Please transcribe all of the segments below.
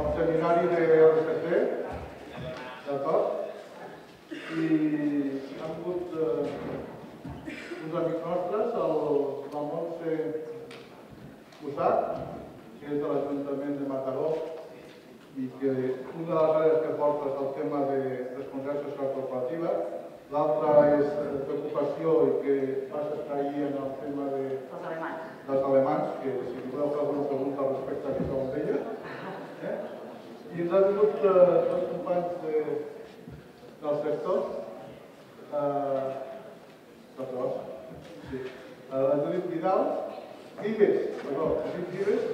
al seminari de l'SC, d'acord? I han hagut eh, uns amics nostres, el, la Montse Cusac, que és de l'Ajuntament de Mataró, i que una de les àrees que porta és el tema de responsabilitat social corporativa, l'altra és eh, preocupació i que vas estar ahir en el tema de, Els alemanys. dels alemanys, que si voleu fer alguna pregunta respecte a amb ella. Eh? I ens ha vingut eh, dos companys de, del sector, eh, del tros, sí. Eh, Judit Vidal, Vives, perdó, Judit Vives,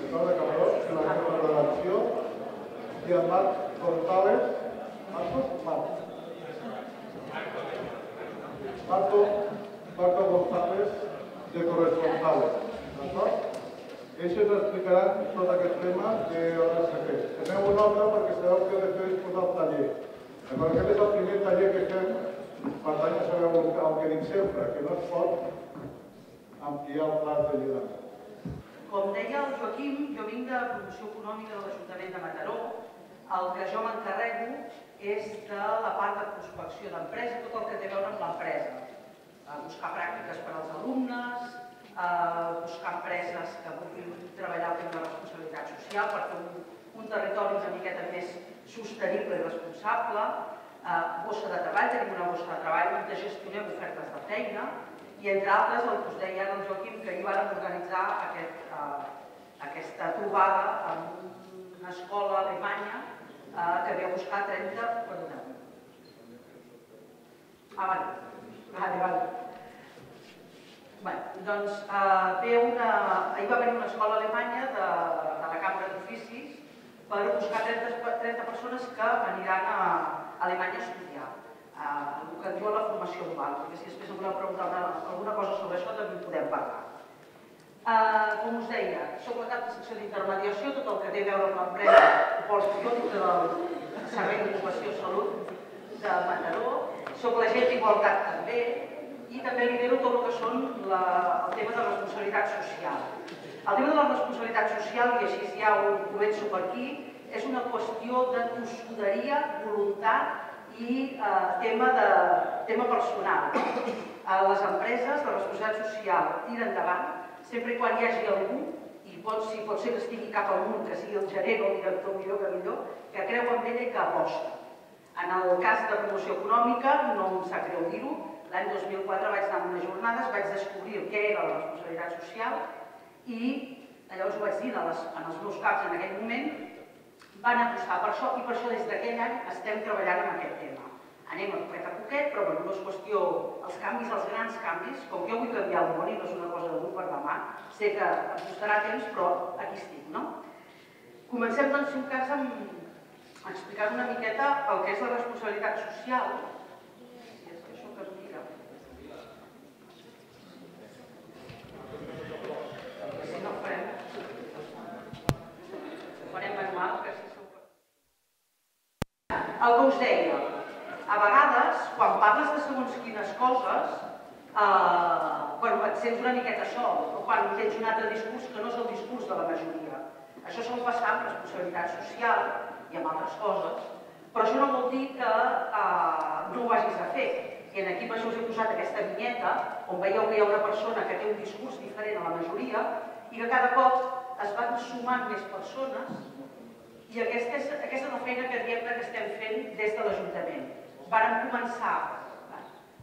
de Cabró, que la seva redacció, i el Marc González, Marcos, Marc. Marco, Marco González, de corresponsales, d'acord? Ens explicaran tot aquest tema de l'OSC. Aneu un ordre perquè sabeu que de fer és posar el taller. Aquest és el primer taller que fem, per tant ja sabeu el, que dic sempre, que no es pot ampliar el pla de lliurament. Com deia el Joaquim, jo vinc de promoció econòmica de l'Ajuntament de Mataró. El que jo m'encarrego és de la part de prospecció d'empresa, tot el que té a veure amb l'empresa. Buscar pràctiques per als alumnes, buscar empreses que vulguin treballar tema de responsabilitat social per fer un, un territori una miqueta més sostenible i responsable. Bossa de treball, tenim una bossa de treball on gestionem ofertes de feina, i entre altres el que us deia ara el Joaquim que ahir vàrem organitzar aquest, uh, aquesta trobada amb una escola alemanya uh, que ve a buscar 30... Perdoneu. Ah, vale. Vale, vale. Bé, doncs eh, ve una... ahir va venir una escola alemanya de, de la Cambra d'Oficis per buscar 30, 30 persones que aniran a Alemanya a estudiar. Eh, el que diu la formació global, perquè si després em voleu preguntar una, alguna cosa sobre això també en podem parlar. Eh, com us deia, soc la cap de secció d'intermediació, tot el que té a veure amb l'empresa ho porto jo del Servei d'Ocupació Salut de Mataró, soc l'agent d'Igualtat també, i també lidero tot el que són la, el tema de responsabilitat social. El tema de la responsabilitat social, i així ja ho començo per aquí, és una qüestió de tossuderia, voluntat i eh, tema, de, tema personal. A les empreses, la responsabilitat social tira endavant, sempre quan hi hagi algú, i pot, si pot ser que estigui cap amunt, que sigui el gerent o el director millor que millor, que creu en ella i que aposta. En el cas de promoció econòmica, no em sap greu dir-ho, l'any 2004 vaig anar a unes jornades, vaig descobrir què era la responsabilitat social i llavors ho vaig dir en, les, en els meus caps en aquell moment, van apostar per això i per això des d'aquell any estem treballant en aquest tema. Anem a poquet a poquet, però no és qüestió, els canvis, els grans canvis, com que jo vull canviar el món i no és una cosa d'avui per demà, sé que em costarà temps, però aquí estic, no? Comencem, doncs, si un cas, amb explicar una miqueta el que és la responsabilitat social, si és que això que es mira. Si no, farem, farem manual, que si sou... El que us deia, a vegades, quan parles de segons quines coses, eh, bueno, et sents una miqueta sol, o quan tens un altre discurs que no és el discurs de la majoria. Això sol passar amb responsabilitat social i amb altres coses, però això no vol dir que eh, no ho hagis de fer. I aquí per això us he posat aquesta vinyeta, on veieu que hi ha una persona que té un discurs diferent a la majoria i que cada cop es van sumant més persones i aquesta és, aquesta és la feina que diem que estem fent des de l'Ajuntament. Varen començar,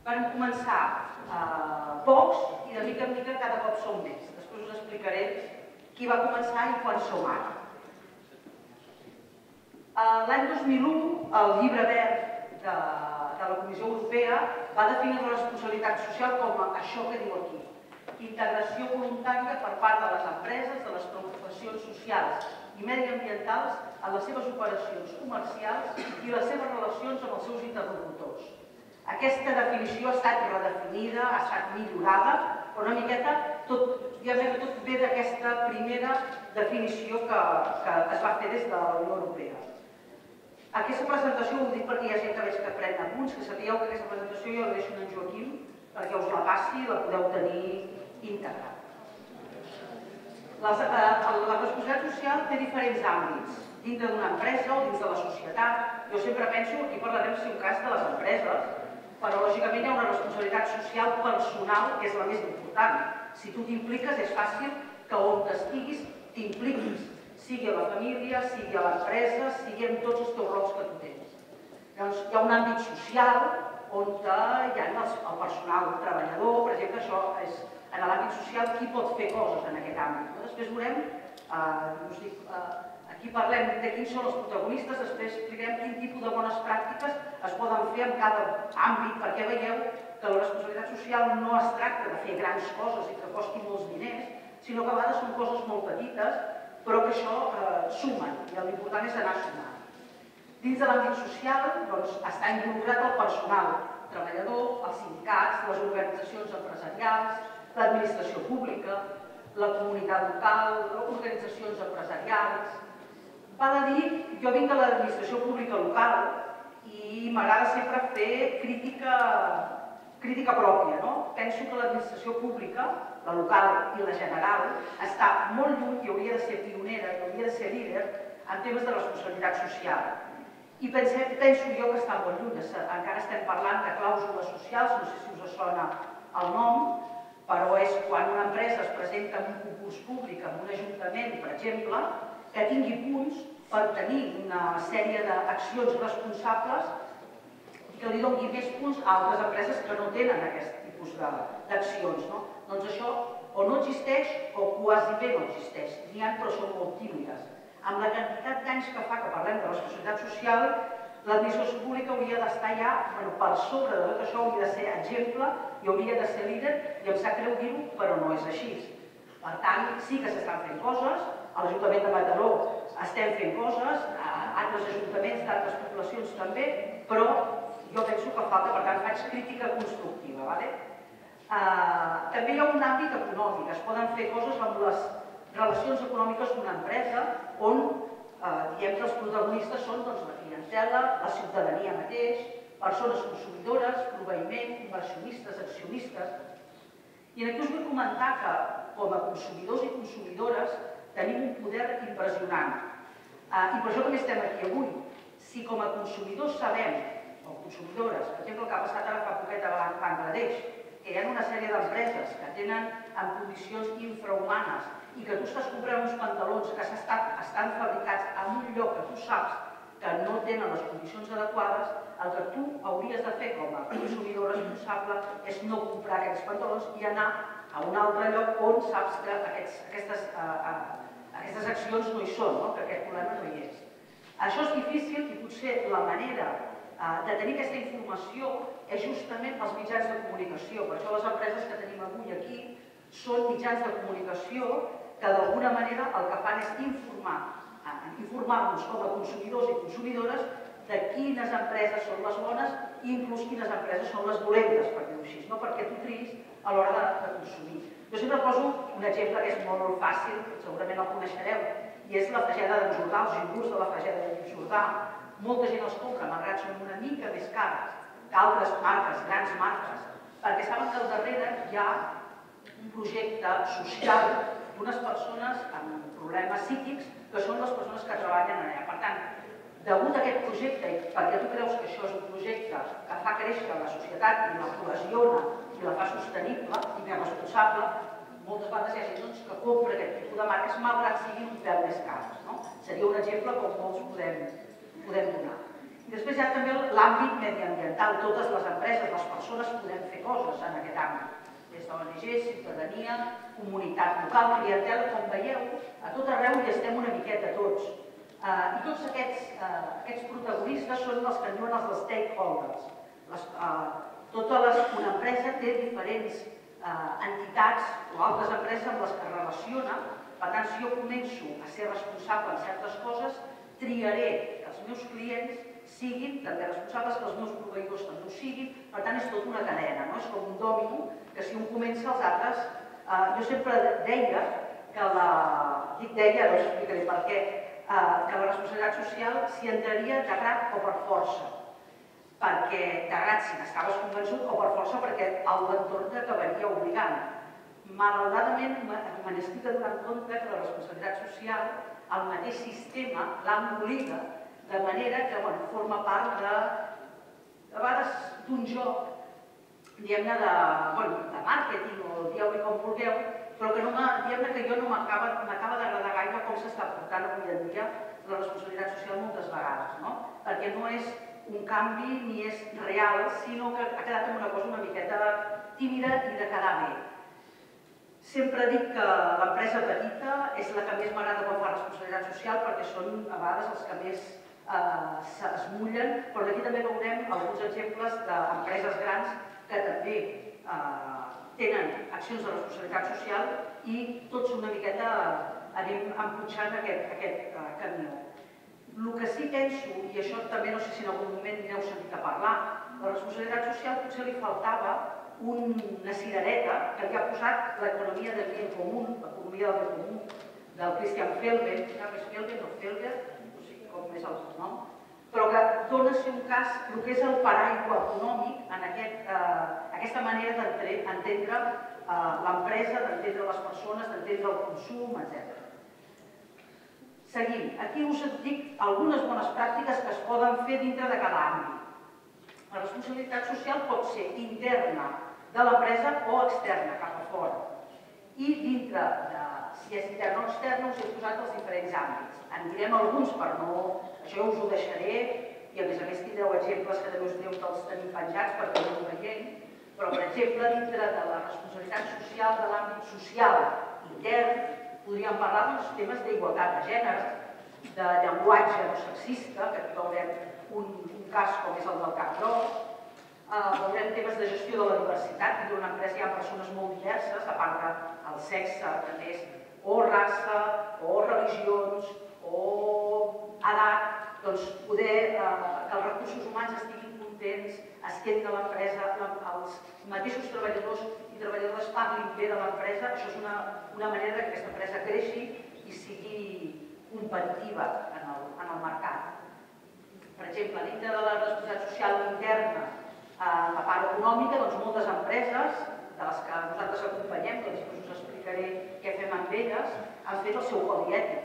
varen començar eh, pocs i de mica en mica cada cop som més. Després us explicaré qui va començar i quan som ara. Eh, L'any 2001, el llibre verd de, de la Comissió Europea va definir la responsabilitat social com a això que diu aquí. Integració voluntària per part de les empreses, de les professions socials i mediambientals en les seves operacions comercials i les seves relacions amb els seus interlocutors. Aquesta definició ha estat redefinida, ha estat millorada, però una miqueta tot, diguem que tot ve d'aquesta primera definició que, que es va fer des de la Unió Europea. Aquesta presentació ho dic perquè hi ha gent que veig que pren apunts, que sapigueu que aquesta presentació jo la deixo en Joaquim perquè us la passi i la podeu tenir íntegra. Eh, la responsabilitat social té diferents àmbits. dintre d'una empresa o dins de la societat. Jo sempre penso, aquí parlarem si un cas de les empreses, però lògicament hi ha una responsabilitat social personal que és la més important. Si tu t'impliques és fàcil que on estiguis t'impliquis, sigui a la família, sigui a l'empresa, sigui en tots els teus rols que tu tens. Llavors hi ha un àmbit social on hi ha el personal treballador, per exemple, això és en l'àmbit social qui pot fer coses en aquest àmbit. No? Després veurem, eh, dic, eh, aquí parlem de quins són els protagonistes, després expliquem quin tipus de bones pràctiques es poden fer en cada àmbit, perquè veieu que la responsabilitat social no es tracta de fer grans coses i que costi molts diners, sinó que a vegades són coses molt petites, però que això eh, sumen, i l'important és anar sumant. Dins de l'àmbit social doncs, està involucrat el personal, treballador, els sindicats, les organitzacions empresarials, l'administració pública, la comunitat local, organitzacions empresarials. Val a dir, jo vinc de l'administració pública local i m'agrada sempre fer crítica, crítica pròpia. No? Penso que l'administració pública, la local i la general, està molt lluny i hauria de ser pionera i hauria de ser líder en temes de responsabilitat social i pensem, penso jo que està molt lluny, encara estem parlant de clàusules socials, no sé si us sona el nom, però és quan una empresa es presenta en un concurs públic en un ajuntament, per exemple, que tingui punts per tenir una sèrie d'accions responsables que li doni més punts a altres empreses que no tenen aquest tipus d'accions. No? Doncs això o no existeix o quasi bé no existeix. N'hi ha però són molt tímides amb la quantitat d'anys que fa que parlem de responsabilitat social, l'administració pública hauria d'estar ja bueno, per sobre de tot això, hauria de ser exemple i hauria de ser líder, i em sap greu dir-ho, però no és així. Per tant, sí que s'estan fent coses, a l'Ajuntament de Mataró estem fent coses, a altres ajuntaments d'altres poblacions també, però jo penso que falta, per tant, faig crítica constructiva. Vale? Uh, també hi ha un àmbit econòmic, es poden fer coses amb les relacions econòmiques d'una empresa on eh, diem que els protagonistes són doncs, clientela, la ciutadania mateix, persones consumidores, proveïment, inversionistes, accionistes. I aquí us vull comentar que com a consumidors i consumidores tenim un poder impressionant. Eh, I per això també estem aquí avui. Si com a consumidors sabem, o consumidores, per exemple el que ha passat ara fa poquet a Bangladesh, que hi ha una sèrie d'empreses que tenen en condicions infrahumanes i que tu estàs comprant uns pantalons que estan fabricats en un lloc que tu saps que no tenen les condicions adequades, el que tu hauries de fer com a consumidor responsable és no comprar aquests pantalons i anar a un altre lloc on saps que aquests, aquestes, uh, uh, aquestes accions no hi són, no? que aquest problema no hi és. Això és difícil i potser la manera uh, de tenir aquesta informació és justament els mitjans de comunicació. Per això les empreses que tenim avui aquí són mitjans de comunicació que d'alguna manera el que fan és informar, eh, informar-nos com a consumidors i consumidores de quines empreses són les bones i inclús quines empreses són les dolentes, per dir-ho així, no? perquè tu triïs a l'hora de, de consumir. Jo sempre poso un exemple que és molt fàcil, segurament el coneixereu, i és la fageda d'en Jordà, els iogurts de la fageda d'en Jordà. Molta gent els compra, malgrat són una mica més cares que altres marques, grans marques, perquè saben que al darrere hi ha un projecte social unes persones amb problemes psíquics que són les persones que treballen allà. Per tant, degut a aquest projecte, i perquè tu creus que això és un projecte que fa créixer la societat i la cohesiona i la fa sostenible i més responsable, moltes vegades hi ha gent doncs, que compra aquest tipus de marques malgrat siguin un pèl més cars. No? Seria un exemple com molts podem, podem donar. I després hi ha també l'àmbit mediambiental. Totes les empreses, les persones podem fer coses en aquest àmbit des d'ONG, ciutadania, comunitat local, clientela, com veieu, a tot arreu hi estem una miqueta tots. Uh, I tots aquests, uh, aquests protagonistes són els que en diuen els stakeholders. Les, uh, totes les, una empresa té diferents entitats o altres empreses amb les que relaciona. Per tant, si jo començo a ser responsable en certes coses, triaré els meus clients siguin també responsables, que els meus proveïdors també ho siguin, per tant és tot una cadena, no? és com un dòmino, que si un comença els altres, eh, jo sempre deia que la, dic deia, no explicaré per què, eh, que la responsabilitat social s'hi entraria de grat o per força, perquè de grat si n'estaves convençut o per força perquè l'entorn t'acabaria obligant. Malauradament me n'estic donant compte que la responsabilitat social el mateix sistema l'emboliga de manera que bueno, forma part de, a vegades d'un joc diguem-ne de, bueno, de màrqueting o dieu-li com vulgueu, però que no diguem que jo no m'acaba d'agradar gaire com s'està portant avui en dia la responsabilitat social moltes vegades, no? perquè no és un canvi ni és real, sinó que ha quedat en una cosa una miqueta tímida i de quedar bé. Sempre dic que l'empresa petita és la que més m'agrada quan fa responsabilitat social perquè són a vegades els que més eh, es mullen, però aquí també veurem alguns exemples d'empreses grans que també eh, tenen accions de responsabilitat social i tots una miqueta anem empuixant aquest, aquest uh, camió. El que sí penso, i això també no sé si en algun moment n'heu sentit a parlar, la responsabilitat social potser li faltava una cirereta que li ha posat l'economia del bien comú, l'economia del bien comú, del Christian Felber, és Felber o Felber, no sé com és el nom, però que dona ser un cas el que és el paraigua econòmic en aquest, eh, aquesta manera d'entendre eh, l'empresa, d'entendre les persones, d'entendre el consum, etc. Seguim. Aquí us dic algunes bones pràctiques que es poden fer dintre de cada àmbit. La responsabilitat social pot ser interna de l'empresa o externa, cap a fora. I dintre de, si és interna o externa, us he posat els diferents àmbits. En direm alguns per no... Això us ho deixaré i a més a més tindreu exemples que també us que els tenim penjats perquè no ho veiem, però per exemple dintre de la responsabilitat social de l'àmbit social intern podríem parlar dels temes d'igualtat de gènere, de llenguatge no sexista, que aquí veurem un, cas com és el del Cap Gros, eh, veurem temes de gestió de la diversitat, que en una empresa hi ha persones molt diverses, a part del sexe, també és o raça, o religions, o edat, doncs poder eh, que els recursos humans estiguin contents, es quedin a l'empresa, els mateixos treballadors treballadores parlin bé de l'empresa, això és una, una manera que aquesta empresa creixi i sigui competitiva en el, en el mercat. Per exemple, dintre de la responsabilitat social interna, eh, la part econòmica, doncs moltes empreses de les que nosaltres acompanyem, doncs després us explicaré què fem amb elles, han fet el seu codi ètic.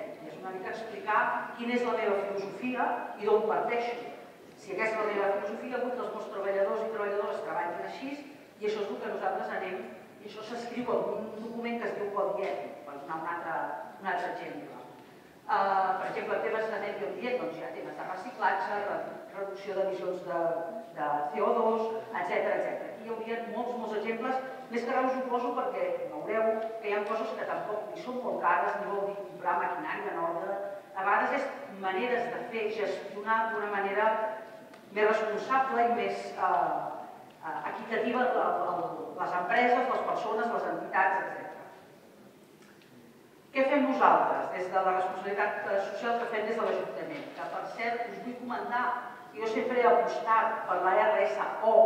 Una mica explicar quina és la meva filosofia i d'on parteixo. Si aquesta és la meva filosofia, vull que els meus treballadors i treballadores treballin així i això és el que nosaltres anem, i això s'escriu en un document que es diu Codi Ètic, per donar un altre, un altre exemple. Uh, per exemple, temes de medi ambient, doncs hi ha temes de reciclatge, reducció d'emissions de, de CO2, etc etc. Hi hauria molts, molts exemples, més que ara us ho poso perquè veureu que hi ha coses que tampoc ni són molt cares, ni vol dir comprar maquinària ordre. A vegades és maneres de fer, gestionar d'una manera més responsable i més, eh, eh, equitativa les empreses, les persones, les entitats, etc. Què fem nosaltres des de la responsabilitat eh, social que fem des de l'Ajuntament? Que per cert us vull comentar jo sempre he apostat per la RSO,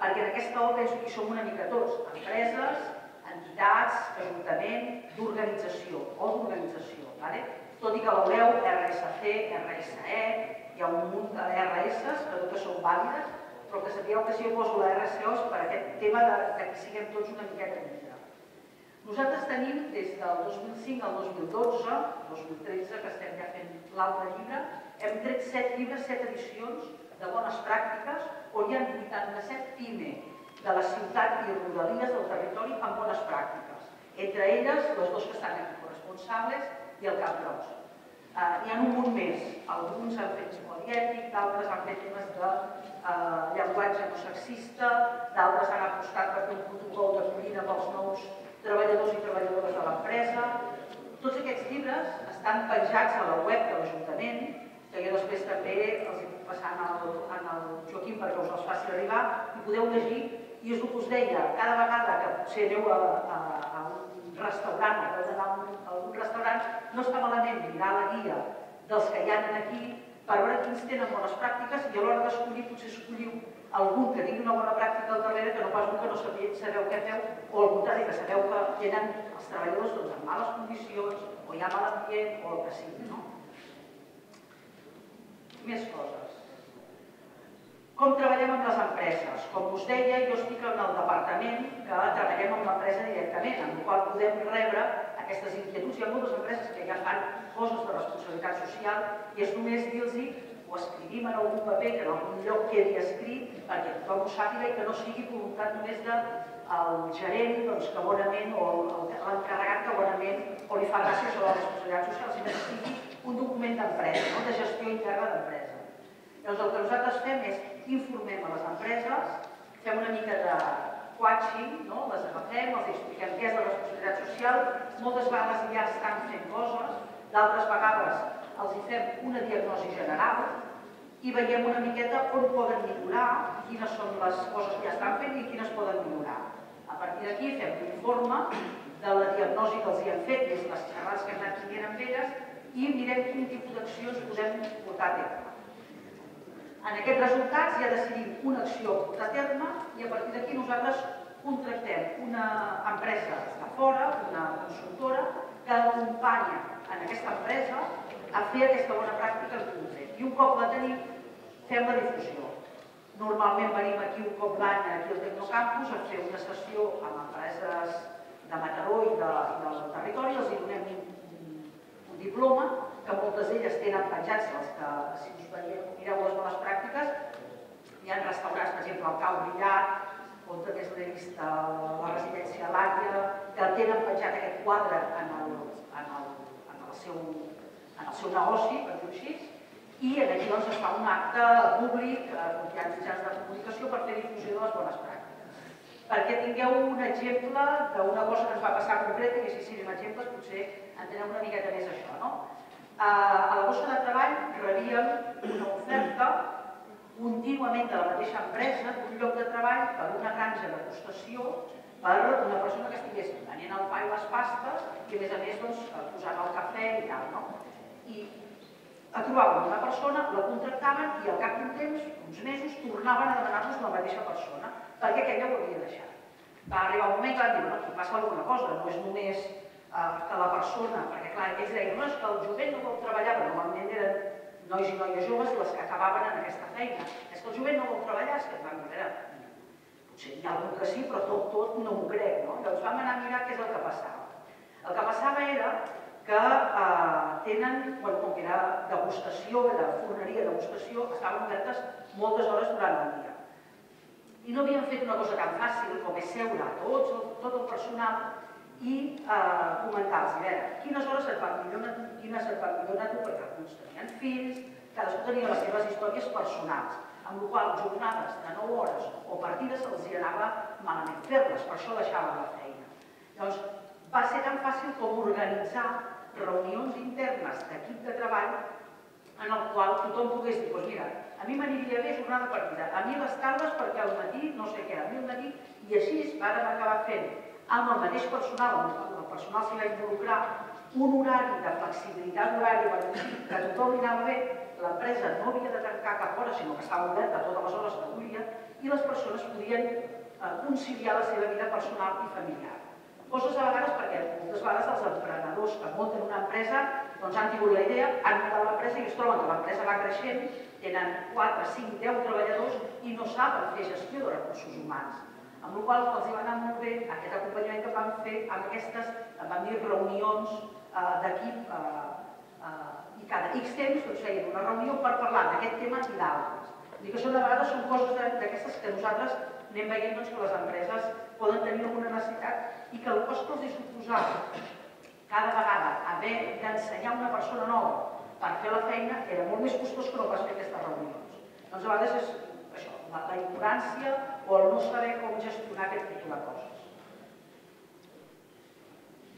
perquè en aquesta O penso que hi som una mica tots, empreses, entitats, ajuntament, d'organització o d'organització. Tot i que veureu RSC, RSE, hi ha un munt de RS que totes són vàlides, però que sapigueu que si jo poso la RCO és per aquest tema de, de que siguem tots una miqueta dintre. Nosaltres tenim des del 2005 al 2012, 2013, que estem ja fent l'altre llibre, hem tret 7 llibres, 7 edicions de bones pràctiques, on hi ha 87 PIME de la ciutat i rodalies del territori amb bones pràctiques. Entre elles, les dos que estan aquí corresponsables i el Cap Gros. Eh, N'hi ha un munt més. Alguns han fet codi ètic, d'altres han fet temes de eh, llenguatge no sexista, d'altres han apostat per fer un protocol d'acollida pels nous treballadors i treballadores de l'empresa. Tots aquests llibres estan penjats a la web de l'Ajuntament, que jo després també els hi el, en el Joaquim perquè us els faci arribar, i podeu llegir, i és el que us deia, cada vegada que potser aneu a, a, a un restaurant o heu d'anar a a un restaurant, no està malament mirar la guia dels que hi ha aquí per veure quins tenen bones pràctiques i a l'hora d'escollir potser escolliu algun que tingui una bona pràctica al darrere que no pas un que no sabeu, sabeu què feu o al contrari, que sabeu que tenen els treballadors doncs, en males condicions o hi ha mal ambient o el que sigui. No? Més coses. Com treballem amb les empreses? Com us deia, jo estic en el departament que treballem amb l'empresa directament, en el qual podem rebre aquestes inquietuds. Hi ha moltes empreses que ja fan coses de responsabilitat social i és només dir-los o escrivim en algun paper que en algun lloc quedi escrit perquè tothom ho sàpiga i que no sigui voluntat només de el gerent doncs, que bonament o l'encarregat que bonament o li fa gràcia sobre la responsabilitat social, sinó que sigui un document d'empresa, no? de gestió interna d'empresa. Llavors el que nosaltres fem és informem a les empreses, fem una mica de coaching, no? les agafem, els expliquem què és la responsabilitat social, moltes vegades ja estan fent coses, d'altres vegades els hi fem una diagnosi general i veiem una miqueta on poden millorar, quines són les coses que ja estan fent i quines poden millorar. A partir d'aquí fem un informe de la diagnosi que els hi hem fet, des de les xerrades que hem anat tinguent amb elles, i mirem quin tipus d'accions podem portar a terme. En aquests resultats ja decidim una acció a terme i a partir d'aquí nosaltres contractem una empresa de fora, una consultora, que acompanya en aquesta empresa a fer aquesta bona pràctica en concret. I un cop la tenim, fem la difusió. Normalment venim aquí un cop l'any aquí al Tecnocampus a fer una sessió amb empreses de Mataró i, de, del territori, els donem un, un diploma que moltes d'elles tenen penjats, els que si us veieu, mireu les bones pràctiques, hi ha restaurants, per exemple, el Cau Brillat, on també l'he vist la residència Lària, que tenen penjat aquest quadre en el, en el, en el seu en el seu negoci, per dir-ho així, i aquí doncs, es fa un acte públic, eh, ha mitjans de comunicació per fer difusió de les bones pràctiques. Perquè tingueu un exemple d'una cosa que ens va passar concreta, i si siguin exemples potser entenem una miqueta més això. No? A la bossa de treball rebíem una oferta contínuament de la mateixa empresa d'un lloc de treball per una granja de postació per una persona que estigués venent el pa i les pastes i a més a més doncs, posant el cafè i tal. No? i trobaven una persona, la contractaven i al cap d'un temps, uns mesos, tornaven a demanar-nos la mateixa persona, perquè aquella ho havia deixat. Va arribar un moment que van dir, no, passa alguna cosa, no és només eh, que la persona, perquè clar, ells deien, no, és que el jovent no vol treballar, però normalment eren nois i noies joves les que acabaven en aquesta feina. És que el jovent no vol treballar, és que vam dir, potser hi ha algú que sí, però tot, tot no m'ho crec, no? Llavors vam anar a mirar què és el que passava. El que passava era que eh, tenen, bueno, com que era degustació, de forneria degustació, estaven obertes moltes hores durant el dia. I no havien fet una cosa tan fàcil com és seure tots, tot el personal i eh, comentar-los, a veure, quines hores et van millor a tu, quines et van millor a tu, perquè alguns tenien fills, cadascú tenia les seves històries personals, amb la qual jornades de 9 hores o partides els hi anava malament fer-les, per això deixaven la feina. Llavors, va ser tan fàcil com organitzar reunions internes d'equip de treball en el qual tothom pogués dir, doncs mira, a mi m'aniria bé jornada partida, a mi les tardes perquè al matí no sé què, a mi al matí, i així vàrem acabar fent amb el mateix personal, el personal s'hi va involucrar, un horari de flexibilitat horària, que tothom li anava bé, l'empresa no havia de tancar cap hora, sinó que estava oberta totes les hores que volia, i les persones podien eh, conciliar la seva vida personal i familiar. Coses a vegades perquè moltes vegades els emprenedors que munten una empresa doncs han tingut la idea, han muntat l'empresa i es troben que l'empresa va creixent, tenen 4, 5, 10 treballadors i no saben fer gestió de recursos humans. Amb la qual els hi va anar molt bé aquest acompanyament que vam fer amb aquestes, reunions eh, d'equip eh, eh, i cada X temps doncs, feien una reunió per parlar d'aquest tema i d'altres. Vull dir que a vegades són coses d'aquestes que nosaltres anem veient doncs, que les empreses poden tenir alguna necessitat i que el cost que els suposava cada vegada haver d'ensenyar una persona nova per fer la feina era molt més costós que no pas fer aquestes reunions. Doncs a vegades és la, ignorància o el no saber com gestionar aquest tipus de coses.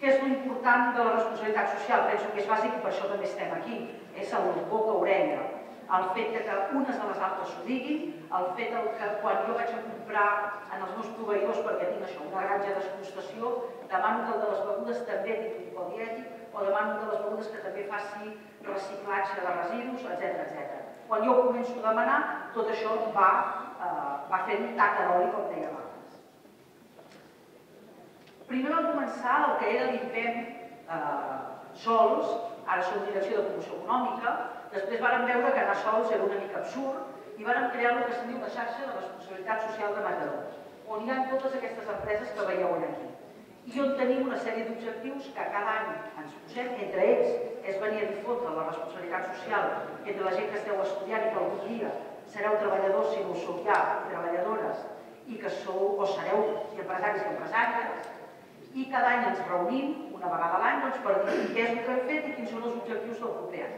Què és l'important de la responsabilitat social? Penso que és bàsic i per això també estem aquí. És el boca-orella el fet que unes a les altres s'ho diguin, el fet que quan jo vaig a comprar en els meus proveïdors perquè tinc això, una granja d'expostació, demano que el de les begudes també tingui un codi ètic o demano de les begudes que també faci reciclatge de residus, etc etc. Quan jo ho començo a demanar, tot això va, eh, va fent taca d'oli, com deia abans. Primer vam començar el que era l'IPEM eh, sols, ara som direcció de promoció econòmica, Després vàrem veure que anar sols era una mica absurd i vàrem crear el que se'n diu la xarxa de responsabilitat social de Mataró, on hi ha totes aquestes empreses que veieu aquí. i on tenim una sèrie d'objectius que cada any ens posem, entre ells és venir a difondre la responsabilitat social entre la gent que esteu estudiant i que algun dia sereu treballadors, si no ho sou ja, treballadores, i que sou o sereu empresaris i empresàries, i cada any ens reunim, una vegada a l'any, doncs, per dir què és el que hem fet i quins són els objectius del proper any.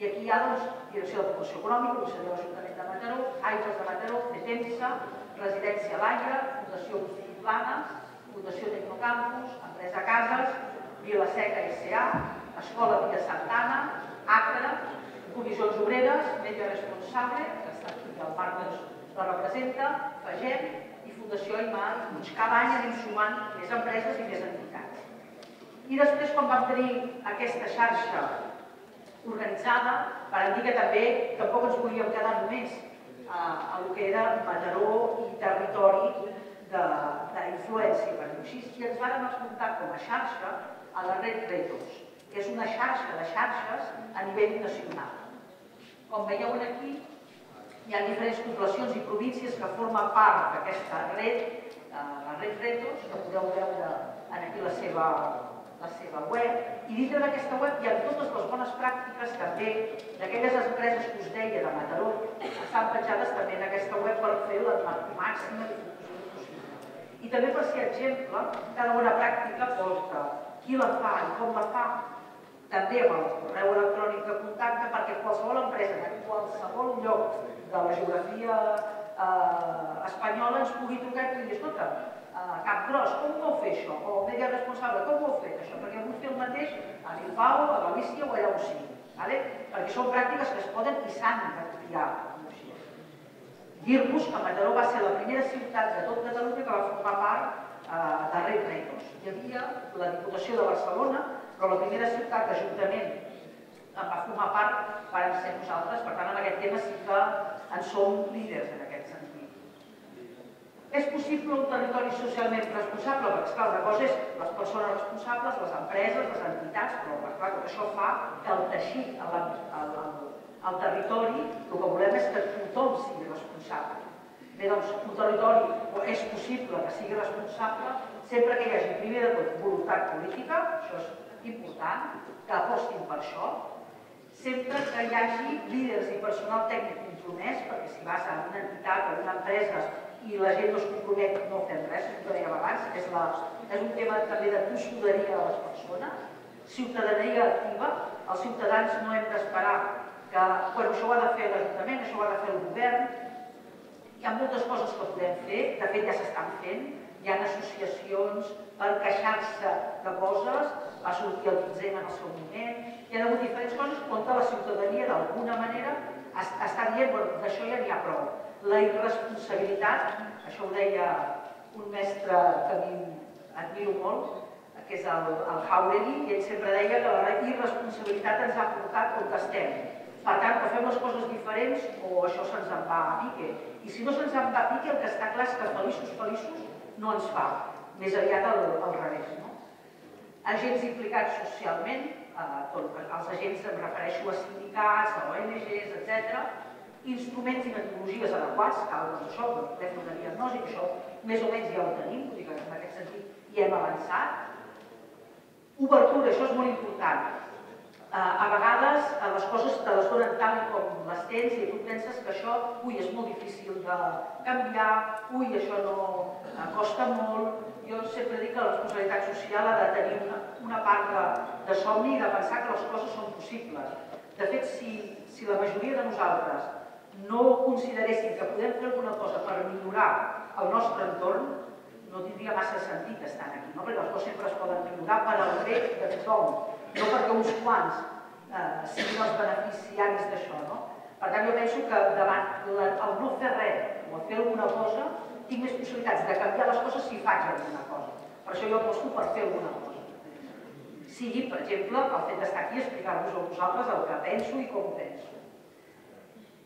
I aquí hi ha doncs, Direcció de Promoció Econòmica, Consell de l'Ajuntament de Mataró, Aigües de Mataró, FETEMSA, Residència Laia, Fundació Planes, Fundació Tecnocampus, Empresa Cases, Vilaseca S.A., Escola Via Santana, Acre, Comissions Obreres, Media Responsable, que està aquí al parc doncs, la representa, Fagem i Fundació Aimar, doncs cada any anem sumant més empreses i més entitats. I després, quan vam tenir aquesta xarxa organitzada, vam dir que també tampoc ens volíem quedar només a, a el que era Mataró i territori d'influència, per dir-ho així, i ens vam apuntar com a xarxa a la Red Retos, que és una xarxa de xarxes a nivell nacional. Com veieu aquí, hi ha diferents poblacions i províncies que formen part d'aquesta red, eh, la Red Retos, que podeu veure aquí la seva la seva web i dintre d'aquesta web hi ha totes les bones pràctiques també d'aquelles empreses que us deia de Mataró estan penjades també en aquesta web per fer la màxima difusió possible. I també per ser exemple, cada bona pràctica porta qui la fa i com la fa, també amb el correu electrònic de contacte perquè qualsevol empresa en qualsevol lloc de la geografia eh, espanyola ens pugui trucar i dir, escolta, uh, cap gros, com heu fet això? O media responsable, com heu fet això? Perquè vull fer el mateix a Bilbao, a Galícia o allà on sigui. Vale? Perquè són pràctiques que es poden i s'han de copiar. Dir-vos que Mataró va ser la primera ciutat de tot Catalunya que va formar part eh, de Red Retos. Hi havia la Diputació de Barcelona, però la primera ciutat que juntament en va formar part van ser nosaltres, per tant en aquest tema sí que en som líders en aquest és possible un territori socialment responsable? Perquè, esclar, una cosa és les persones responsables, les empreses, les entitats, però, clar, tot això fa que el teixit, el territori, el que volem és que tothom sigui responsable. Bé, doncs, un territori és possible que sigui responsable sempre que hi hagi, primer de tot, voluntat política, això és important, que apostin per això, sempre que hi hagi líders i personal tècnic compromès, perquè si vas a una entitat o una empresa i la gent no es compromet, no fem res, com dèiem abans, és, la, és un tema també de tossuderia de les persones, ciutadania activa, els ciutadans no hem d'esperar que, bueno, això ho ha de fer l'Ajuntament, això ho ha de fer el govern, hi ha moltes coses que podem fer, de fet ja s'estan fent, hi ha associacions per queixar-se de coses, va sortir el 15 en el seu moment, hi ha hagut diferents coses on la ciutadania d'alguna manera està dient, bueno, d'això ja n'hi ha prou la irresponsabilitat, això ho deia un mestre que a mi admiro molt, que és el, el Jauregui, i ell sempre deia que la irresponsabilitat ens ha portat on estem. Per tant, o fem les coses diferents o això se'ns en va a pique. I si no se'ns en va a pique, el que està clar és que feliços, feliços no ens fa. Més aviat al, al revés. No? Agents implicats socialment, eh, tot, els agents em refereixo a sindicats, a ONGs, etc instruments i metodologies adequats, cal doncs això, el telèfon de diagnosi, això més o menys ja ho tenim, vull dir que en aquest sentit hi hem avançat. Obertura, això és molt important. Uh, a vegades uh, les coses te les donen tal com les tens i tu penses que això, ui, és molt difícil de canviar, ui, això no uh, costa molt. Jo sempre dic que la responsabilitat social ha de tenir una, part de, somni i de pensar que les coses són possibles. De fet, si, si la majoria de nosaltres no consideressin que podem fer alguna cosa per millorar el nostre entorn, no tindria massa sentit estar aquí, no? perquè les coses sempre es poden millorar per al bé de tothom, no perquè uns quants eh, siguin els beneficiaris d'això. No? Per tant, jo penso que davant el no fer res o fer alguna cosa, tinc més possibilitats de canviar les coses si faig alguna cosa. Per això jo aposto per fer alguna cosa. Sigui, per exemple, el fet d'estar aquí i explicar-vos a vosaltres el que penso i com penso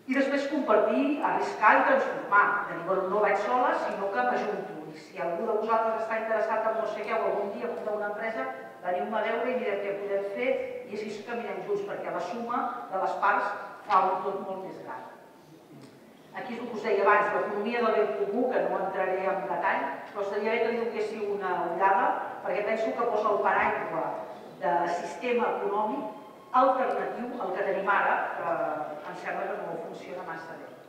i després compartir, arriscar i transformar. De dir, bueno, no vaig sola, sinó que m'ajunto. I si algú de vosaltres està interessat en no sé què o algun dia fundar una empresa, veniu-me a veure i mirem què podem fer i així caminem junts, perquè la suma de les parts fa un tot molt més gran. Aquí és el que us deia abans, l'economia del bé comú, que no entraré en detall, però estaria bé que li donéssiu una ullada, perquè penso que posa el paraigua de sistema econòmic alternatiu al que tenim ara, que em sembla que no funciona massa bé.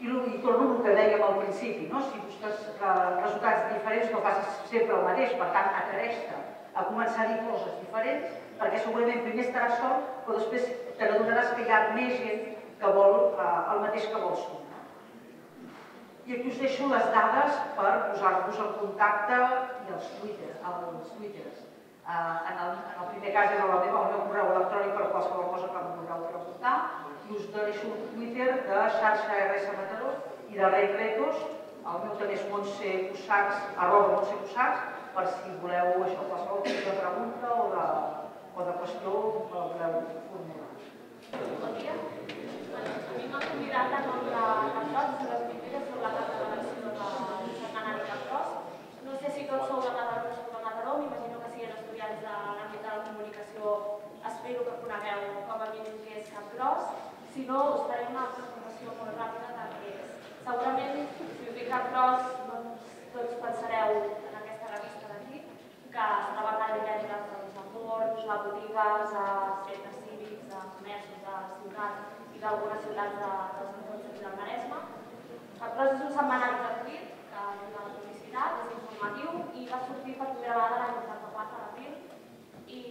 I, i torno al que dèiem al principi, no? si busques eh, resultats diferents no passes sempre el mateix, per tant, atreix-te a començar a dir coses diferents, perquè segurament primer estaràs sol, però després te n'adonaràs que hi ha més gent que vol eh, el mateix que vols tu. I aquí us deixo les dades per posar-vos en contacte i els Twitter, els twitters. Uh, en, el, en el primer cas era la meva, el meu correu electrònic per qualsevol cosa que em vulgueu preguntar us deixo un Twitter de xarxa RS Mataró i de Rei Retos, el meu també és Montse Cusacs, arroba Montse Cusacs, per si voleu això, qualsevol tipus de pregunta o de, o de qüestió que voleu formular. Bon dia. A mi m'ha convidat a nom de de les primeres sobre la carta d'elecció del setmanari Cartots. No sé si tots sou de Mataró o de Mataró, m'imagino que siguin estudiants de l'àmbit de la comunicació, espero que conegueu com a mínim què és Capgros. Si no, us faré una presentació molt ràpida de què és. Segurament, si us dic Capgros, doncs tots pensareu en aquesta revista d'aquí, que es cada divendres a forns, a botigues, a centres cívics, a comerços de ciutats i d'algunes ciutats de, dels aquí del Maresme. Capgros és un setmanari gratuït que és de publicitat, és informatiu i va sortir per primera vegada l'any 84 d'abril i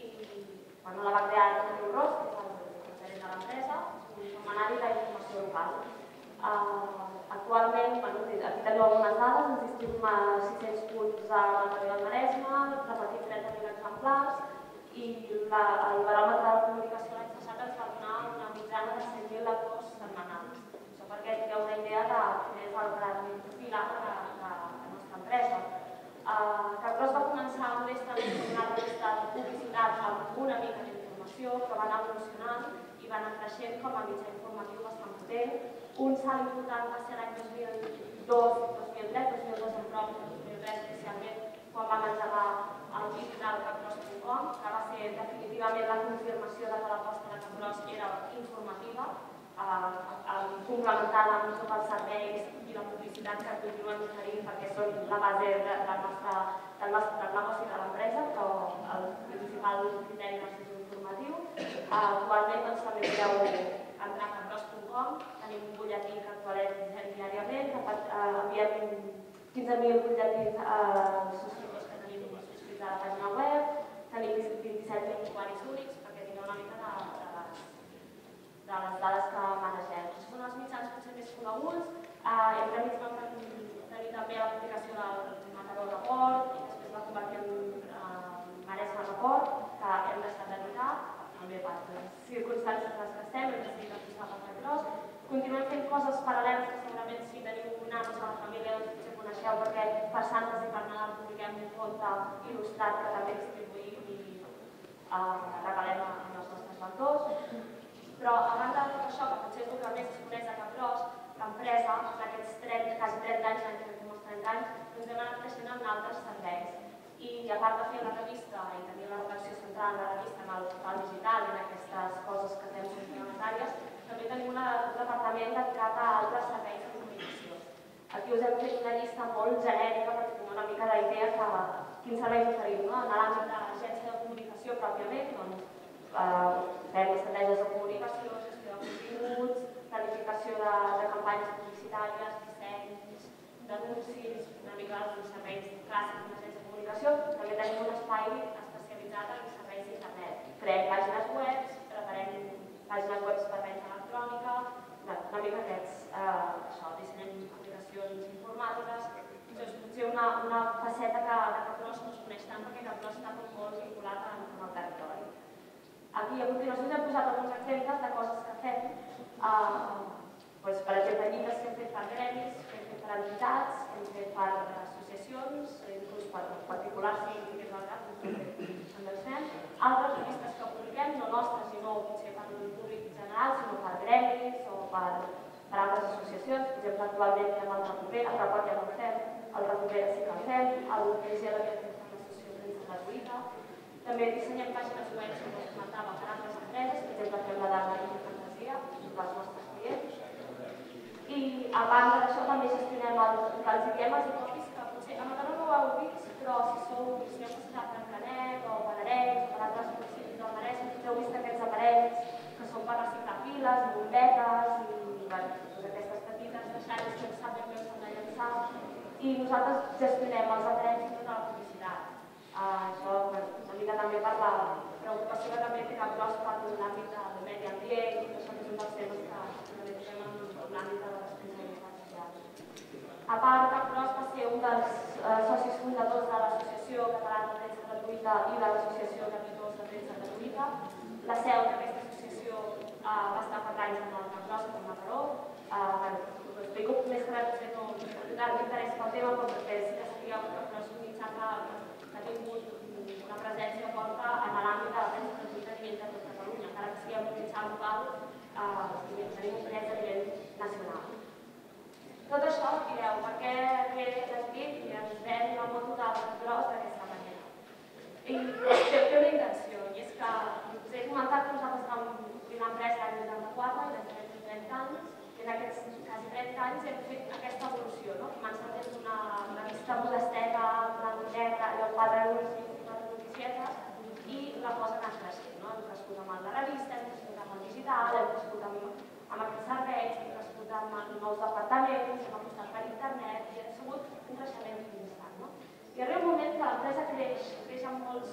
bueno, la va crear Toni Ros, que és el president de l'empresa, setmanari d'informació local. Uh, actualment, bueno, aquí teniu algunes dades, ens distribuïm a 600 punts a Mataró del Maresme, repartim 30.000 exemplars i la, el baròmetre de comunicació l'any passat ens va donar una mitjana de 100.000 lectors setmanals. Això perquè tingueu una idea de quin és el gran pilar de, la nostra empresa. Uh, Capgros va començar modestament com una revista de publicitat amb una mica d'informació, però va anar evolucionant i va anar creixent com a mitjà informatiu bastant potent. Un salt important va ser l'any 2002, 2003, 2002 en prop, 2003 especialment, quan vam engegar el digital capgros.com, que va ser definitivament la confirmació de que l'aposta de Capgros era informativa, eh, complementada amb tots els serveis i la publicitat que continuem oferint perquè són la base del nostre del negoci de l'empresa, però el principal criteri nostre és informatiu. Eh, actualment doncs, també podeu entrar a capgros.com, tenim un butlletí que actualitzem diàriament, eh, enviem 15.000 butlletins eh, subscriptors que tenim subscrits a la pàgina web, tenim 27.000 usuaris únics perquè tingueu una mica de, de, les, de les dades que manegem. Són els mitjans potser més coneguts. Eh, entre mig vam tenir també la publicació del Mataró Report i després va convertir en eh, Maresme Report, que hem deixat d'editar, també per les circumstàncies en les que estem, hem decidit apostar per Capgros. Continuem fent coses paral·leles que segurament si teniu nanos a la família doncs potser coneixeu perquè per Santes i per Nadal publiquem un conte il·lustrat que també distribuïm i eh, regalem als nostres lectors. Però a banda de tot això, que potser és el que més es coneix de Capgros, l'empresa, d'aquests 30, quasi 30 anys, fem els 30 anys, doncs hem anat creixent en altres serveis. I a part de fer la revista i tenir la redacció central de la revista en el portal digital i en aquestes coses que fem complementàries, també tenim una, un departament dedicat a altres serveis de comunicació. Aquí us hem fet una llista molt genèrica perquè tingueu una mica d'idea de quins serveis oferim. No? En l'àmbit de l'agència de comunicació pròpiament, doncs, eh, fem estratègies de comunicació, gestió de continguts, planificació de, de campanyes publicitàries, dissenys, d'anuncis, una mica els serveis clàssics comunicació. També tenim un espai especialitzat en serveis d'internet. Creem pàgines web, preparem pàgines web per venda electrònica, una mica aquests, eh, això, dissenyem aplicacions informàtiques, doncs potser una, una faceta que de Capgros no es coneix tant perquè Capgros està com molt vinculat amb, amb el territori. Aquí a continuació us posat alguns exemples de coses que fem, eh, doncs, per exemple, llibres que hem fet per gremis, que hem fet per entitats, que hem fet per associacions, particulars, si és el cas, doncs també els fem. Altres revistes que publiquem, no nostres, sinó potser per un públic general, sinó per gremis o per, per altres associacions. Per exemple, actualment fem el Recupera, el Record ja no el fem, el Recupera sí que el fem, el PGL que fem per l'associació gratuïta. També dissenyem pàgines web, com us comentava, per altres empreses, per exemple, fem la d'Arma i Fantasia, dels nostres clients. I a banda d'això també gestionem el, que els diem als hipòfis que potser a Mataró no ho heu vist, però si sou, si heu passat per Canet o o per altres municipis del Maresme, potser heu vist aquests aparells que són per reciclar piles, bombetes i bueno, aquestes petites deixalles que no sap on s'han de llançar. I nosaltres gestionem els aparells i tota la publicitat. Uh, això, bueno, una mica també per la preocupació que també té Capgros per l'àmbit del medi ambient, i això que és un dels temes que també tenim en l'àmbit de la. A part, Capgros va ser un dels eh, socis fundadors de l'Associació Catalana de Premsa Gratuïta i de l'Associació de Editors de Premsa Gratuïta. La seu d'aquesta associació eh, va estar quatre anys en el Capgros, com Mataró. Eh, us ho explico més que res, potser no tindrà interès pel tema, però perquè sí que sapigueu que Capgros és un mitjà que, que ha tingut una presència forta en l'àmbit de la premsa gratuïta a nivell de tot Catalunya, encara que siguem un mitjà local, eh, tenim un pres a nivell nacional. Tot això, direu, per què ve l'equip i ens ven la moto del gros d'aquesta manera? I té, té una intenció, i és que us he comentat que nosaltres vam obrir l'empresa l'any 84 i després de 30 anys, i en aquests quasi 30 anys hem fet aquesta evolució, no? començant des d'una revista modesteta, blanc i negre, allò quatre noticietes, i la cosa ha anat creixent, no? hem crescut amb la revista, hem crescut amb el digital, hem crescut amb, amb aquests serveis, amb els nous departaments, hem apostat per internet, i ha sigut un creixement constant. No? I arriba un moment que l'empresa creix, creix amb molts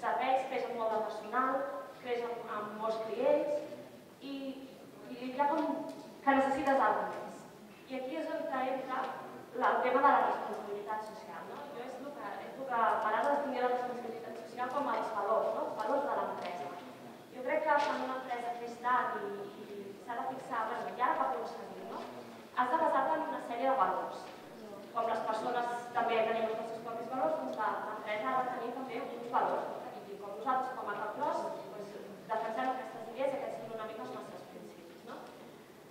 serveis, creix amb molt de personal, creix amb, amb molts clients, i, i hi ha com que necessites alguna més. I aquí és on entra el tema de la responsabilitat social. No? Jo és el que, és el que a vegades definia la responsabilitat social com els valors, no? els valors de l'empresa. Jo crec que quan una empresa creix tant i, i s'ha de fixar, bueno, ara per aconseguir, no? has de basar-te en una sèrie de valors. Com les persones també tenim els nostres propis valors, doncs l'empresa ha de tenir també uns valors. I com nosaltres, com a Capgros, doncs, defensem aquestes idees i aquests són una mica els nostres principis. No?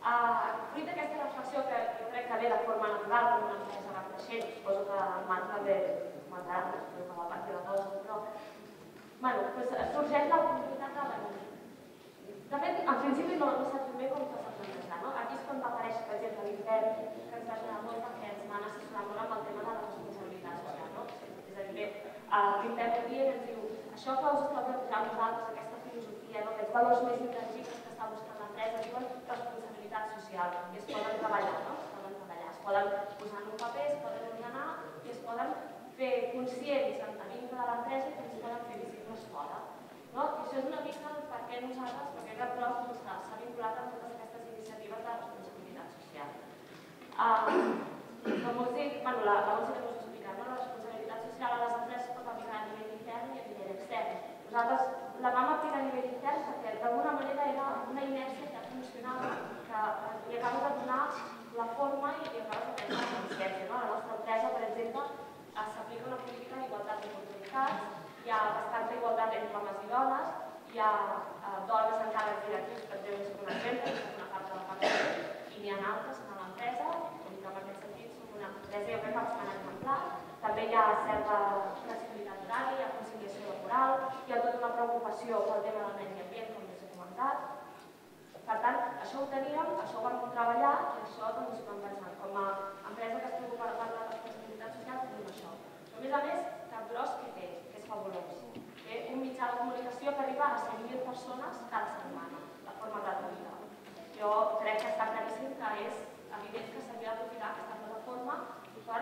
Uh, fruit d'aquesta reflexió que jo crec que ve de forma natural com una empresa va creixent, suposo que el Marc també després de la part de la cosa, però bueno, doncs sorgeix l'oportunitat de venir. De fet, en principi no, no sap bé com s'ha plantejar, no? Aquí és quan va aparèixer, per exemple, l'intern, que ens va ajudar molt perquè ens van assessorar molt amb el tema de la responsabilitat social, no? És a dir, bé, l'intern un dia ens diu això que us esteu plantejant vosaltres, aquesta filosofia, no? aquests valors més intangibles que està buscant l'empresa, diuen responsabilitat social, i es poden treballar, no? Es poden treballar, es poden posar en un paper, es poden ordenar i es poden fer conscients a dintre de l'empresa i que es poden fer visibles fora. No? I això és una mica el per què nosaltres, perquè cap prou s'ha vinculat amb totes aquestes iniciatives de responsabilitat social. Uh, com us dic, bueno, la, la música que us no? la responsabilitat social a les empreses pot aplicar a nivell intern i a nivell extern. Nosaltres la vam aplicar a nivell intern perquè d'alguna manera era una inèrcia que funcionava, que li acaba de donar la forma i li acaba de prendre la consciència. No? La nostra empresa, per exemple, s'aplica una política d'igualtat d'oportunitats, hi ha bastanta igualtat entre homes i dones, hi ha eh, dones en càrrecs directius, per exemple, és un exemple, és una part de la part i n'hi ha altres a l'empresa, com que en aquest sentit som una empresa, crec que bastant exemplar. També hi ha certa flexibilitat horària, hi ha conciliació laboral, hi ha tota una preocupació pel tema del medi ambient, com us he comentat. Per tant, això ho teníem, això ho vam treballar i això doncs, ho vam pensar. Com a empresa que es preocupa per la responsabilitat social, tenim això. A més a més, Cap Gros què té? Fabulós. Té un mitjà de comunicació que arriba a 100.000 persones cada setmana, de forma gratuïta. Jo crec que està claríssim que és evident que s'hauria d'aprofitar aquesta plataforma per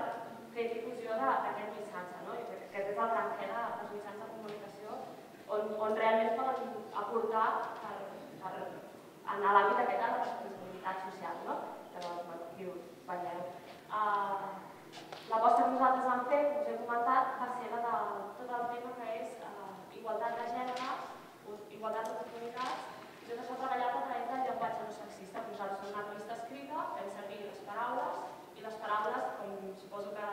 fer difusió d'aquests mitjans. No? I crec que aquest és el gran que dels mitjans de comunicació on, on realment poden aportar per, per en l'àmbit aquest de la responsabilitat social. No? Llavors, bueno, diu, veieu. Uh, L'aposta que nosaltres vam fer, us he comentat, va ser la de tot el tema que és uh, igualtat de gènere, igualtat d'oportunitats, i tot això treballat a través del llenguatge no sexista. Nosaltres som una revista escrita, fem servir les paraules, i les paraules, com suposo que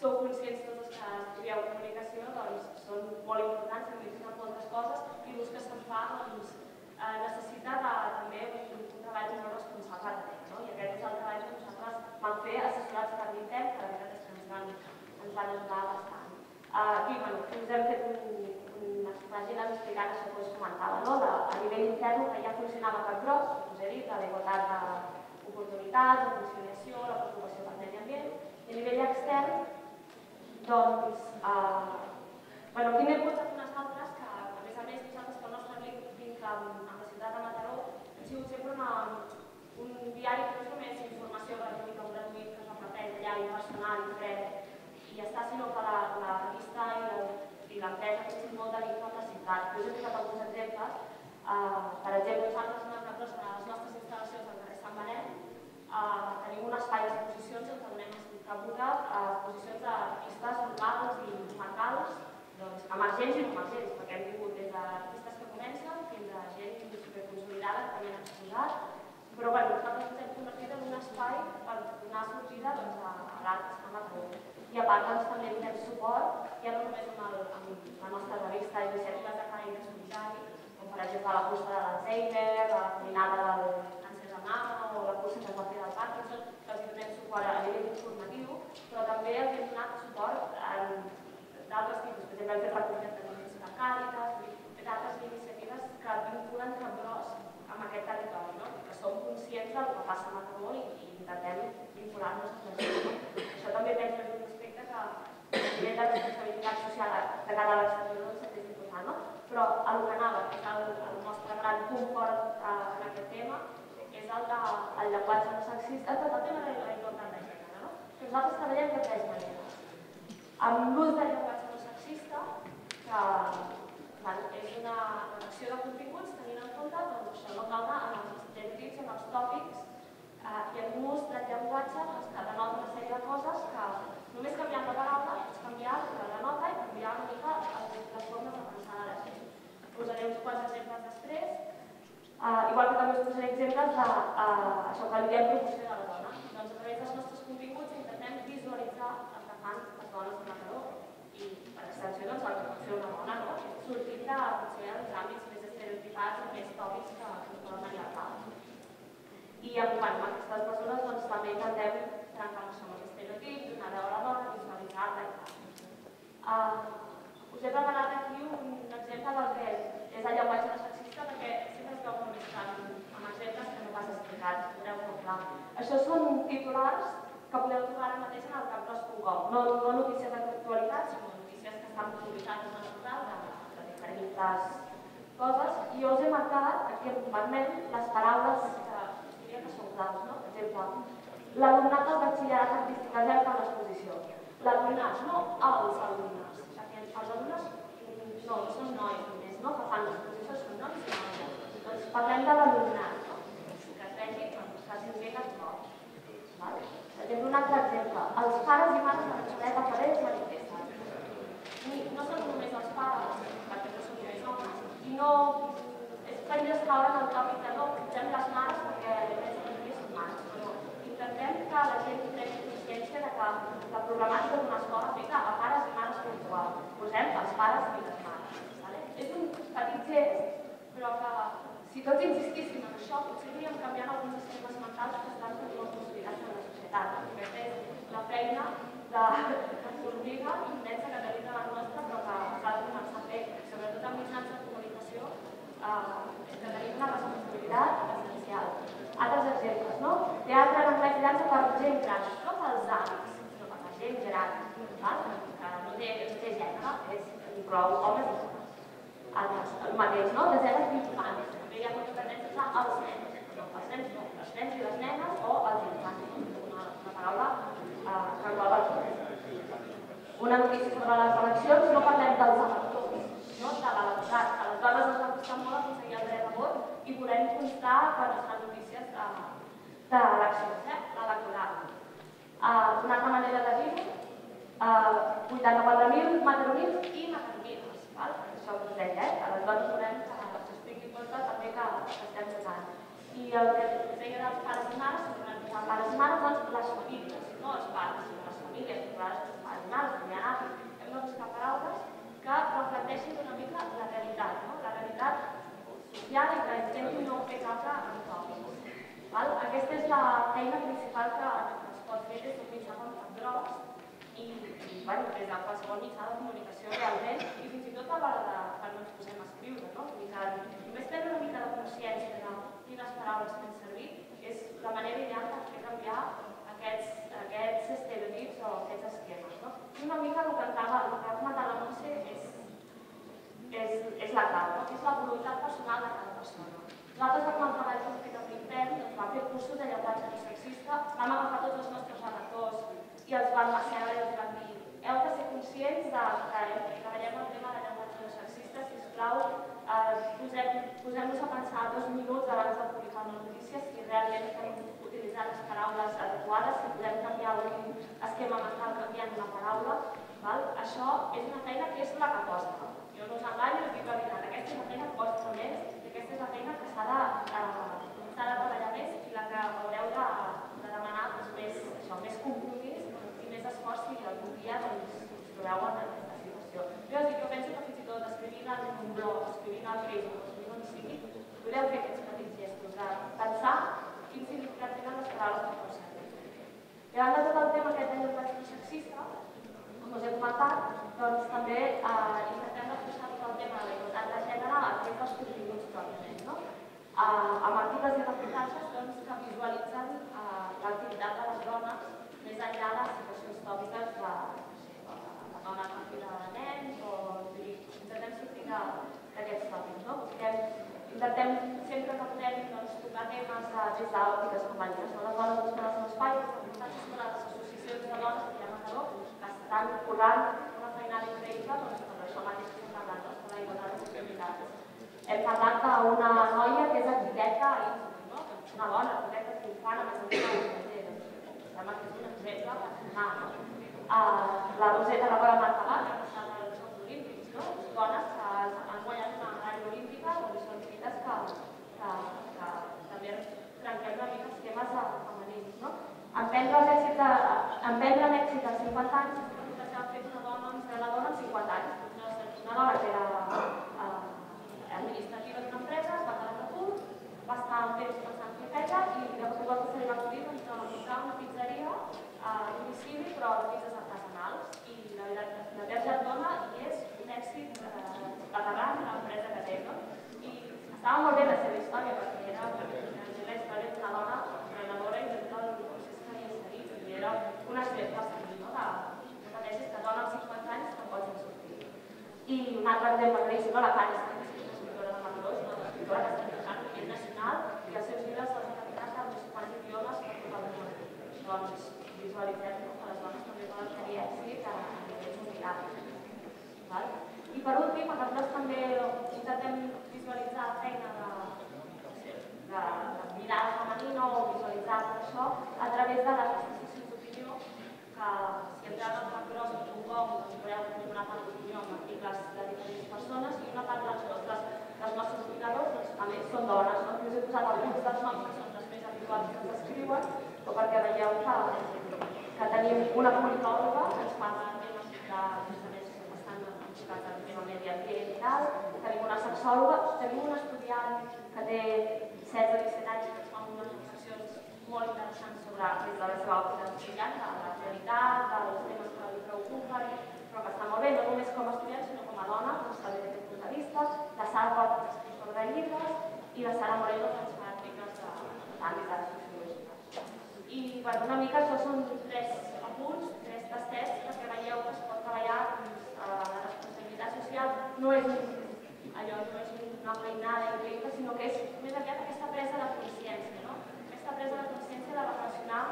sou conscients tots els que estudieu comunicació, doncs són molt importants, signifiquen moltes coses, i l'ús que se'n fa doncs, eh, necessita de, també un, un treball molt responsable. No? I aquest és el treball que nosaltres vam fer assessorats per l'INTEM, que que ens van, ens ajudar bastant. Uh, aquí, bueno, us hem fet un, unes pàgines explicant això que us comentava, no? de, a nivell intern que ja funcionava per gros, us he dit, la igualtat oportunitats, la conciliació, la preocupació pel medi ambient. I a nivell extern, doncs, eh, bueno, aquí n'he posat unes altres que, a més a més, nosaltres pel nostre vincle amb, amb la ciutat de Mataró, hem sigut sempre una, un diari que no és només informació gratuïta o gratuït que es reparteix allà impersonal i fred i està, sinó que la, la revista i l'empresa que és molt de la ciutat. Jo he posat alguns exemples. Uh, per exemple, nosaltres a Mataró, a les nostres instal·lacions al carrer Sant Benet, uh, tenim un espai d'exposicions on donem cabuda a exposicions d'artistes locals i locals, doncs, emergents i no emergents, perquè hem tingut des d'artistes que comencen fins a gent superconsolidada que també han exposat, però bueno, nosaltres ens hem convertit en un espai per donar sortida doncs, a, a l'art que. I a part doncs, també donem suport, ja no només amb, el, amb la nostra revista Iniciatives de Caire Solitari, com per exemple la cursa de l'Alzheimer, la caminada del càncer de mama o la cursa que es va fer del Parkinson, que els donem suport a nivell informatiu, però també els hem donat suport d'altres tipus. Per exemple, hem fet recollir de de càritas, d'altres iniciatives que vinculen Cabrós amb aquest territori, no? que som conscients del que passa a Mataró i, i intentem vincular-nos amb això. Això també penso que és un que a nivell responsabilitat social de cara a l'exterior doncs, és important, no? però el que anava, que és el, el nostre gran confort eh, en aquest tema, és el, de, el llenguatge no sexista, tot el tema de la igualtat de gènere. No? Que nosaltres treballem de tres maneres. Amb l'ús del llenguatge no sexista, que és una redacció de continguts tenint en compte doncs, això no caure en els estereotips, en els tòpics eh, i en l'ús del llenguatge doncs, que denota una sèrie de coses que només canviant la paraula pots canviar la denota i canviar una mica les formes de pensar de la gent. Posaré uns quants exemples després, uh, igual que també us posaré exemples de uh, això que li diem promoció de la dona. Doncs a través dels nostres continguts intentem visualitzar el que fan les dones de Mataró i per extensió doncs, el que fer una dona, no? sortint de potser els àmbits més estereotipats o més tòpics que, que poden venir al cap. I amb aquestes mesures doncs, també intentem trencar amb els estereotips, donar veu a la dona, visualitzar-la i tal. Uh, us he preparat aquí un exemple del que és el llenguatge no sexista perquè sempre es veu només tant amb exemples que no pas explicats, molt clar. Això són titulars que podeu trobar ara mateix en el capgros.com. No, no notícies d'actualitat, sinó notícies que estan publicades en el portal de, diferents coses. I jo us he marcat, aquí em permet, les paraules que diria que són claus, no? Per exemple, l'alumnat del batxillerat artístic a per l'exposició. L'alumnat, no els alumnes, perquè els alumnes no, són nois només, no? que fan l'exposició, són nois i noies. Doncs parlem de l'alumnat, no? que es vegi, doncs, faci bé que es. Val? Un altre exemple. Els pares i mares de l'Angeleta Paré es manifesten. I no són només els pares, perquè no són només homes, i no és per caure en el tòpic de no, posem les mares perquè famílies són mares, però intentem que la gent prengui consciència de que la problemàtica d'una escola afecta a pares i mares igual. Posem els pares i les mares. Vale? És un petit gest, però que si tots insistíssim en això, potser podríem canviar alguns esquemes mentals que estan consolidats en la societat. Aquesta és la feina de, formiga immensa que tenim davant nostra, però que s'ha de començar a fer, sobretot amb mitjans de comunicació, eh, que tenim una responsabilitat essencial. Altres exemples, no? Teatre en anglès i dansa per gent gran, no pels amics, sinó per la gent gran, val? que no té, no té gènere, és, inclou homes i dones. El mateix, no? Desenes d'infants, també hi ha molta tendència als nens, no, els nens no, els nens i les nenes o els infants, una, una paraula eh, que engloba el Una notícia sobre les eleccions, no parlem dels electors, no de l'electorat, que les dones ens va costar molt aconseguir el dret a vot i volem constar quan es fan notícies d'eleccions, de, eh? l'electorat. Uh, una altra manera de dir-ho, uh, 84.000 mataronins i mataronines, val? això us deia, eh? que les dones volem que s'expliqui tot també que, que estem jugant. I el que us deia dels pares i mares, els pares i mares, doncs les famílies, no els pares, sinó les famílies, els pares i mares, hi ha hem de buscar paraules que reflecteixin una mica la realitat, no? la realitat social i que intentin no fer caure en. Val? Aquesta és la feina principal que es pot fer des d'un mitjà Cap Gros i, i bueno, des de qualsevol mitjà de comunicació realment i fins i tot a l'hora de quan ens posem a escriure, no? Dir que només tenir una mica de consciència de quines paraules fem servir és la manera ideal per fer canviar aquests, aquests estereotips o aquests esquemes. Una mica el que acaba, el ha comentat la Montse és, és, és la clau, no? és la voluntat personal de cada persona. Nosaltres vam el treball que amb l'Intern, doncs vam fer cursos de llenguatge no sexista, vam agafar tots els nostres redactors i els vam asseure i els vam dir heu de ser conscients de que treballem el tema de llenguatge no sexista, sisplau, eh, posem-nos posem a pensar dos minuts abans de publicar una notícia si realment estem utilitzant les paraules adequades, si podem canviar un esquema mental canviant una paraula. Val? Això és una feina que és la que costa. Jo no us enganyo, us dic la veritat, aquesta és la feina que costa més i aquesta és la feina que s'ha de, eh, de treballar més i la que haureu de, de demanar doncs, més, això, més compromís i més esforç si algun dia doncs, us trobeu en aquesta situació. Jo, dic, jo penso que fins i tot escrivint en un blog, escrivint al Facebook, escrivint on sigui, podeu fer aquests petits gestos de pensar significat tenen les paraules que servir. I a banda de tot el tema aquest de llenguatge sexista, com us he comentat, doncs també eh, intentem reforçar tot el tema de la igualtat de gènere a través dels continguts pròpiament, no? Eh, amb articles i reportatges doncs, que visualitzen eh, l'activitat de les dones més enllà de les situacions tòpiques de, de, de dona que cuida de nens o intentem sortir d'aquests tòpics, no? Busquem intentem sempre que podem doncs, tocar temes de, des d'òptiques femenines. No? Les dones busquen el seu espai, els reportatges són les associacions de dones que hi ha a Mataró, que estan currant una feinada increïble doncs, per això mateix que estem parlant, doncs, per la igualtat d'oportunitats. Hem parlat d'una noia que és arquitecta no? una dona arquitecta triomfant, a més a més de l'estranger. Doncs, sembla que és un exemple per anar. No? Uh, la Roseta Rabora Marcalà, que ha passat als Jocs Olímpics, no? dones que han guanyat una medalla olímpica, doncs són fetes que, que, que també trenquem una mica els temes femenins. No? Emprendre, de, emprendre l'èxit als 50 anys és que ha fet una dona, una dona amb 50 anys. Una dona que era eh, administrativa d'una empresa, es va quedar a l'atur, va estar un temps pensant fer feina i llavors igual que se li va acudir doncs, de muntar una pizzeria a domicili però de pizzas artesanals i la veritat, la Verge dona i és un èxit eh, aterrant l'empresa que té. No? Estava molt bé la seva història perquè era la història d'una dona emprenedora tot el procés que havia seguit. I era una exemple a seguir, no? De, no pateixis que dona als 50 anys te'n pots en sortir. I un altre exemple claríssim, no? la Fanny que és una escriptora de Mataró, és una escriptora que està interessant a nivell nacional i els seus llibres els ha traduït en quants idiomes per tot el món. Doncs visualitzem no? que les dones també poden tenir èxit a nivell mundial. Val? I per últim, nosaltres també intentem visualitzar la feina de, de, de mirada femenina o visualitzar tot això a través de les associacions d'opinió que si entreu a macros.com doncs veureu una part d'opinió amb articles de diferents persones i una part dels nostres, dels nostres opinadors doncs, més són dones. No? us he posat alguns dels noms que són els més habituals que ens escriuen o perquè veieu que, que tenim una comunicòloga que ens parla de temes de enfocats al tema mediambiental, tenim una sexòloga, tenim un estudiant que té 16 o 17 anys que fa unes reflexions molt interessants sobre des de la seva òptica d'estudiant, de la realitat, dels temes que li preocupen, però que està molt bé, no només com a estudiant, sinó com a dona, doncs també des d'aquest punt de vista. La Sara Porta que escriu sobre llibres i la Sara Moreno que ens fa articles d'àmbit de sociologia. I bueno, una mica això són tres apunts, tres tastets perquè veieu que es pot treballar la social no és allò, no és una feinada increïble, sinó que és més aviat aquesta presa de consciència, no? Aquesta presa de consciència de relacionar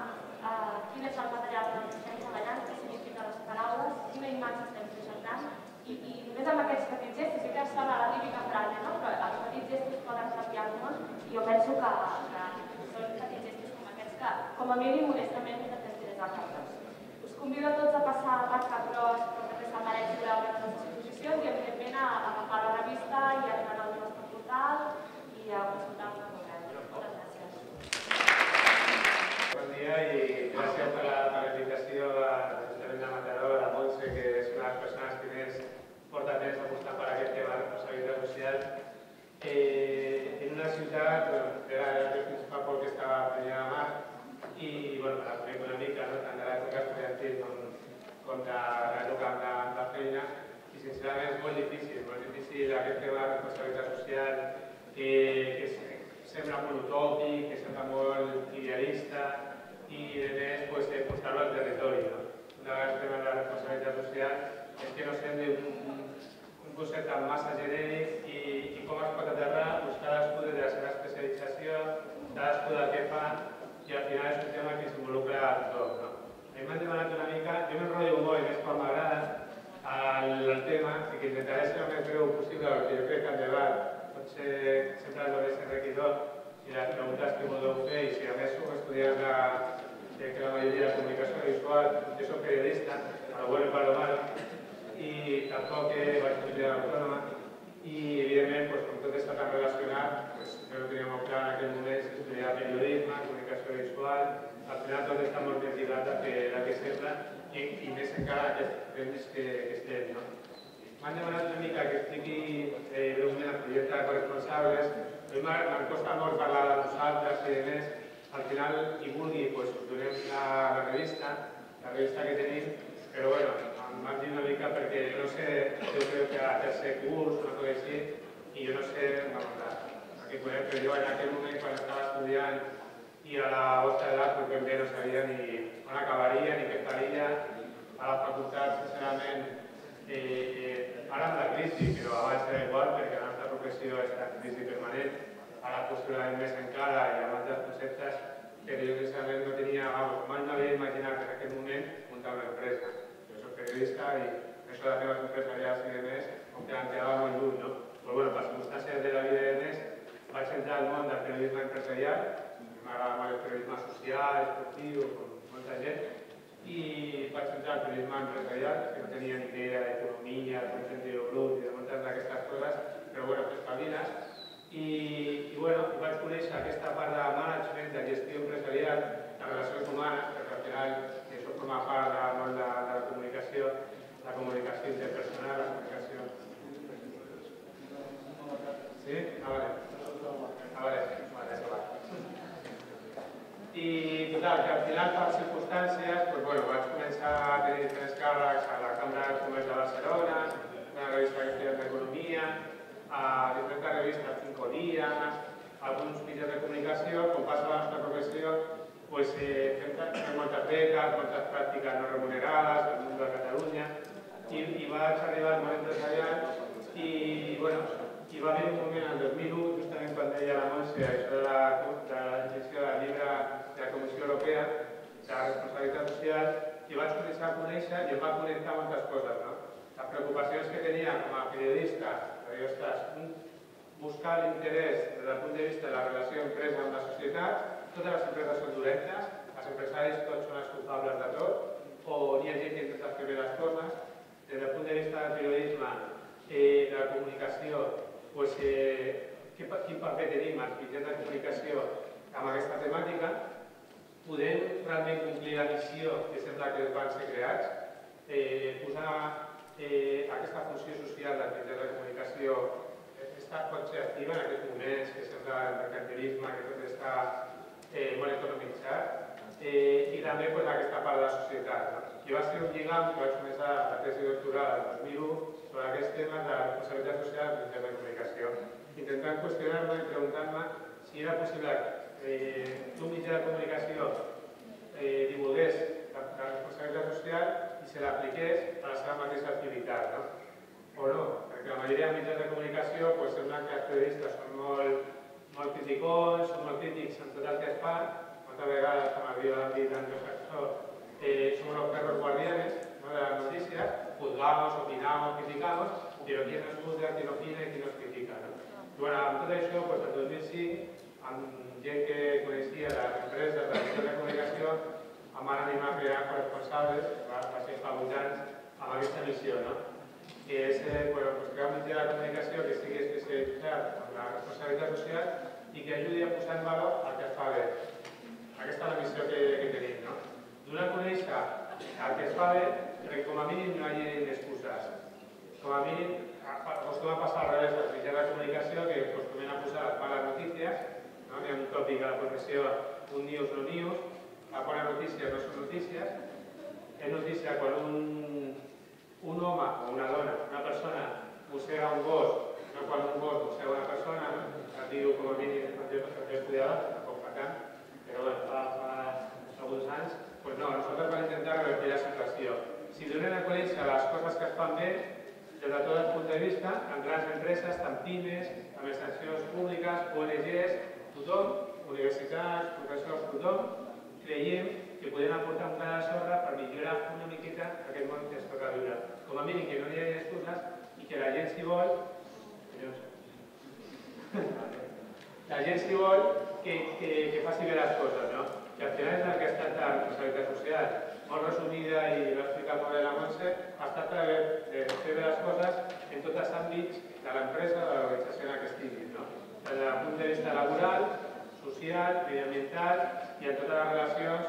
eh, quin és el material que estem treballant, què signifiquen les paraules, quina imatge estem projectant, i, i només amb aquests petits gestos, sí que sona la típica frase, no? però els petits gestos poden canviar el món, i jo penso que, que són petits gestos com aquests que, com a mínim, modestament, intentem des cap. Us convido a tots a passar per Capgros, per també Sant Maret, si voleu veure les exposicions i evidentment a agafar la revista i a entrar al nostre portal i a consultar una cosa. Moltes gràcies. Bon dia i gràcies per la, invitació a l'Ajuntament de Mataró, a la Montse, que és una de les persones que més porta temps apostant per aquest tema de responsabilitat social. Eh, en una ciutat, bueno, era el principal poc que estava a Peña de Mar, i bueno, la conec una mica, no? tant de l'època estudiantil com, com de l'època de la feina, sincerament és molt difícil, molt difícil aquest tema de responsabilitat social, que, que sembla molt utòpic, que sembla molt idealista i de més pues, eh, portar-lo al territori. No? Un dels temes de la responsabilitat social és que no sembli un, un concepte massa genèric i, i com es pot aterrar pues, cadascú de la seva especialització, cadascú del que fa i al final és un tema que s'involucra a tothom. No? A mi m'han demanat una mica, soc periodista, a lo bueno i tampoc vaig estudiar autònoma i evidentment pues, com tot està tan relacionat, pues, jo no tenia molt clar en aquell moment si estudiar periodisme, comunicació visual, al final tot està molt més lligat que, del que sembla i, i més encara aquest temps que, que estem. No? M'han demanat una mica que expliqui eh, breument el projecte de corresponsables. A mi m'ha costat molt parlar de nosaltres i de més. Al final, qui vulgui, pues, us donem la, la revista, la revista que tenim, però bueno, m'han dit una mica perquè jo no sé, jo crec que a tercer curs, una cosa així, i jo no sé, vamos, aquí podem, però jo en aquell moment quan estava estudiant i a la vostra edat ben bé no sabia ni on acabaria ni què faria. A la facultat, sincerament, eh, eh, ara amb la crisi, però abans era igual perquè la nostra professió està en crisi permanent, ara possiblement més encara i amb altres conceptes, però jo sincerament no tenia, vamos, mai m'havia imaginat en aquest moment muntar una empresa. Jo soc periodista i això de temes empresarials i de més, com que em quedava molt lluny, no? Però bueno, per circumstàncies de la vida de més, vaig entrar al món del periodisme empresarial, m'agrada molt el periodisme social, esportiu, com molta gent, i vaig entrar al periodisme empresarial, que no tenia ni idea d'economia, de sentido brut i de moltes d'aquestes coses, però bueno, fes pavines. I, i bueno, i vaig conèixer aquesta part de management, de gestió empresarial, de relacions humanes, perquè al final això forma part de, molt de, de la comunicació, la comunicació interpersonal, la comunicació... Sí? Ah, vale. Ah, vale. Vale, això va. I total, que al final per circumstàncies doncs, bueno, vaig començar a tenir diferents càrrecs a la Cambra de Comerç de Barcelona, una revista que feia d'Economia, a diferents revistes Cinco Días, alguns mitjans de comunicació, com passa la nostra professió, pues, eh, fem, fem moltes beques, moltes pràctiques no remunerades, al món de Catalunya, i, i vaig arribar al món empresarial i, bueno, hi va haver un moment, el 2001, justament quan deia la Montse, això de la, de la gestió del llibre de la Comissió Europea, de la responsabilitat social, i vaig començar a conèixer i em va connectar moltes coses. No? Les preocupacions que tenia com a periodista, dir, ostres, buscar l'interès des del punt de vista de la relació empresa amb la societat, totes les empreses són dolentes, els empresaris tots són els culpables de tot, o n'hi ha gent que intenta fer bé les coses, des del punt de vista del periodisme, eh, de la comunicació, pues, eh, quin paper tenim els mitjans de comunicació amb aquesta temàtica, podem realment complir la missió que sembla que van ser creats, eh, posar eh, aquesta funció social dels mitjans de comunicació eh, està, pot ser activa en aquests moments que sembla el mercantilisme, que tot està eh, molt economitzat, eh, i també pues, aquesta part de la societat. No? Va ser un lligam que vaig començar la tesi doctoral el 2001 sobre aquests temes de la responsabilitat social dels mitjans de comunicació, intentant qüestionar-me i preguntar-me si era possible eh, que un mitjà de comunicació eh, divulgués la, la responsabilitat social i se l'apliqués a la seva mateixa activitat, no? O no, perquè la majoria de mitjans de comunicació pues, sembla que els periodistes són molt, molt criticons, són molt crítics en tot el que es fa, moltes vegades, com havia dit anglosaxó, eh, som los perros guardianes ¿no? de las noticias, juzgamos, opinamos, criticamos, però qui nos juzga, qui opina i qui nos critica. No? I bueno, amb tot això, pues, el 2005, amb gent que coneixia les empreses, de mitjans de comunicació, em van animar a crear corresponsables, va, va ser fa 8 anys, amb aquesta missió, no? que és eh, bueno, pues, crear un mitjà de comunicació que estigui especialitzat en la responsabilitat social i que ajudi a posar en valor el que es fa bé. Aquesta és la missió que, que tenim. No? Donar a conèixer el que es fa bé perquè com a mínim no hi hagi excuses. Com a mínim, acostuma a passar al revés dels mitjans de comunicació que acostumen a posar les males notícies, no? hi ha un tòpic a la professió, un news no news, les bones notícies no són notícies, és notícia quan un, un home o una dona, una persona mossega un gos no quan un o sigui una persona? Et diu com a mínim quan quan jo estudiava, tampoc fa tant, però bueno, fa, fa alguns anys, pues no, nosaltres vam intentar revertir la situació. Si donen a conèixer les coses que es fan bé, des de tot el punt de vista, en grans empreses, tant pimes, administracions públiques, ONGs, tothom, universitats, professors, tothom, creiem que podem aportar un gra de sorra per millorar una miqueta aquest món que es toca viure. Com a mínim que no hi hagi excuses i que la gent si vol, la gent si vol que, que, que faci bé les coses, no? Que al final és el que ha estat la responsabilitat social. Molt resumida i l'ha explicat molt bé la Montse, ha estat de, de fer bé les coses en tots els àmbits de l'empresa de l'organització en la que estiguis, no? Des del punt de vista laboral, social, mediambiental i en totes les relacions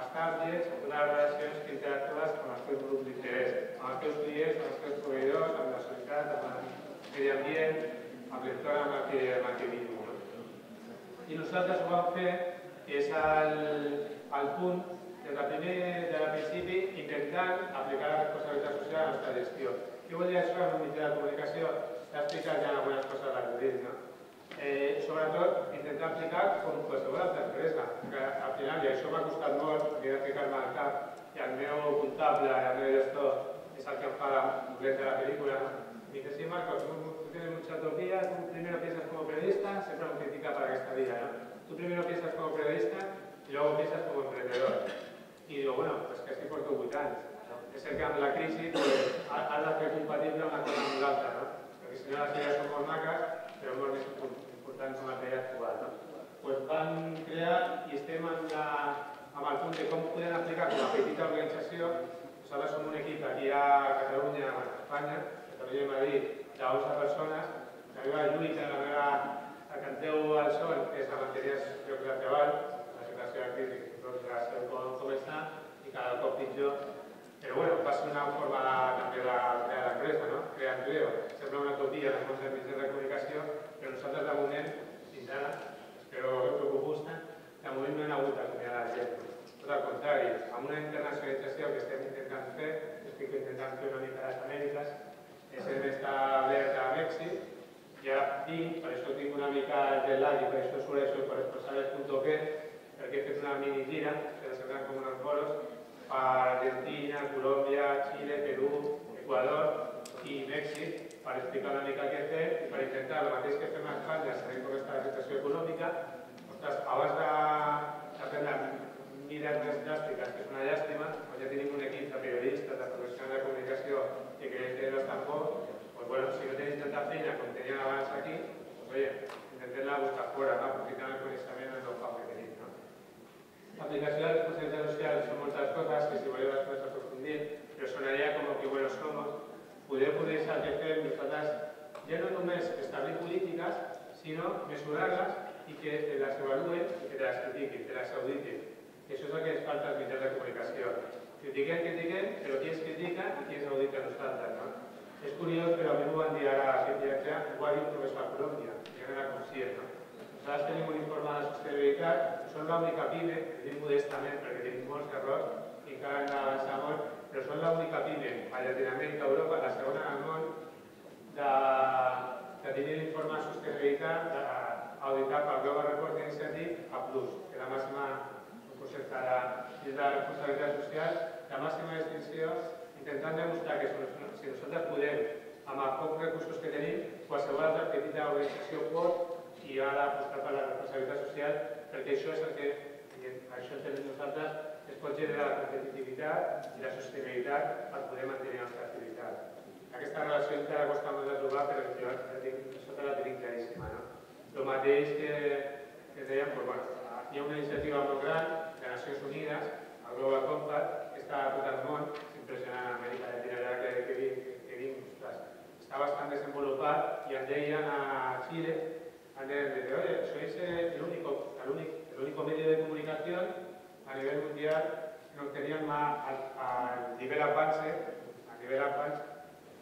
estables, en totes les relacions que interactues amb els teus grups d'interès, amb els teus clients, amb els teus proveïdors, amb la societat, amb el medi ambient, amb el que, amb el que vivim. No? I nosaltres ho vam fer, que és el, el punt, des del primer de la principi, intentant aplicar la responsabilitat social a la nostra gestió. Què vol dir això en un mitjà de comunicació? S'ha explicat ja algunes coses a l'Udit, no? Eh, sobretot intentar aplicar com qualsevol altra empresa, que al final, i això m'ha costat molt, m'he de ficar-me al cap, i el meu comptable, el meu gestor, és el que em fa la de la pel·lícula, dice, sí, Marcos, tú, tienes mucha utopía, tú primero piensas como periodista, siempre me critica para esta vida, ¿no? Tú primero piensas como periodista y luego piensas como emprendedor. Y digo, bueno, pues que así por tu 8 anys. No? És el que la crisi pues, has de fer compatible una cosa amb l'altra, no? Perquè si no idees són molt maques, però molt més importants en la feina actual. No? Pues van crear i estem en la, amb el punt de com podem aplicar com a petita organització. Nosaltres som un equip aquí a Catalunya, a Espanya, a Catalunya i Madrid, de 11 persones. La meva lluita, la meva, la que enteu al sol, és la mantenir els llocs de treball, la situació de crisi, doncs ja sabeu com, com està, i cada cop pitjor. Però bueno, va ser una forma de, també de l'empresa, no? crear empleo. Sembla una utopia en el dels mitjans de comunicació, però nosaltres de moment, fins ara, espero que us gusten, de moment no hem hagut d'acomiadar la gent. Tot al contrari, amb una internacionalització que estem intentant fer, estic intentant fer una mica a les Amèriques, és hem establert a Mèxic, ja vinc, per això tinc una mica de lag i per això sureixo per expressar.p, perquè he fet una mini gira, que semblen com unos bolos, per Argentina, Colòmbia, Xile, Perú, Equador i Mèxic per explicar una mica què fem i per intentar el mateix que fem a Espanya, sabent com està la situació econòmica, ostres, abans de, de prendre mides més dràstiques, que és una llàstima, quan ja tenim un equip de periodistes, de professionals de comunicació que que no estan por, pues bueno, si no tenéis tanta feina com tenien abans aquí, pues oye, intentem-la buscar fora, no? Polítiques, sinó mesurar-les i que les evaluen i que les critiquin, que les auditin. I això és el que ens falta als mitjans de comunicació. Critiquem, critiquem, però qui ens critica i qui ens audita a nosaltres. No? És curiós, però a mi m'ho van dir ara aquest viatge, ho va dir un professor a Colòmbia, jo no era conscient. No? Nosaltres tenim un informe de sostenibilitat, som l'única PIME, que dic modestament perquè tenim molts errors i encara hem d'avançar molt, però som l'única PIME a Llatinoamèrica, a Europa, la segona en el món, de, de tenir l'informe de sostenibilitat auditat pel Global Report Initiative a Plus, que la màxima concepte de, de la responsabilitat social, la màxima distinció, intentant demostrar que si nosaltres podem, amb els pocs recursos que tenim, qualsevol altra petita organització pot i ha d'apostar per la responsabilitat social perquè això és el que, això entenem nosaltres, es pot generar la competitivitat i la sostenibilitat per poder mantenir la nostra activitat. Aquesta relació encara costa molt de trobar, però jo ja tinc, sota la tenim claríssima. No? El mateix que, que dèiem, doncs, bueno, hi ha una iniciativa molt gran de Nacions Unides, el Global Compact, que està a tot el món, és impressionant a Amèrica Llatina que, que, que, que vinc, ostres, està bastant desenvolupat i en deien a Xile de oye, sois el único, el único, el único medio de comunicación a nivel mundial que nos tenían más al, nivel avance, a nivel avance,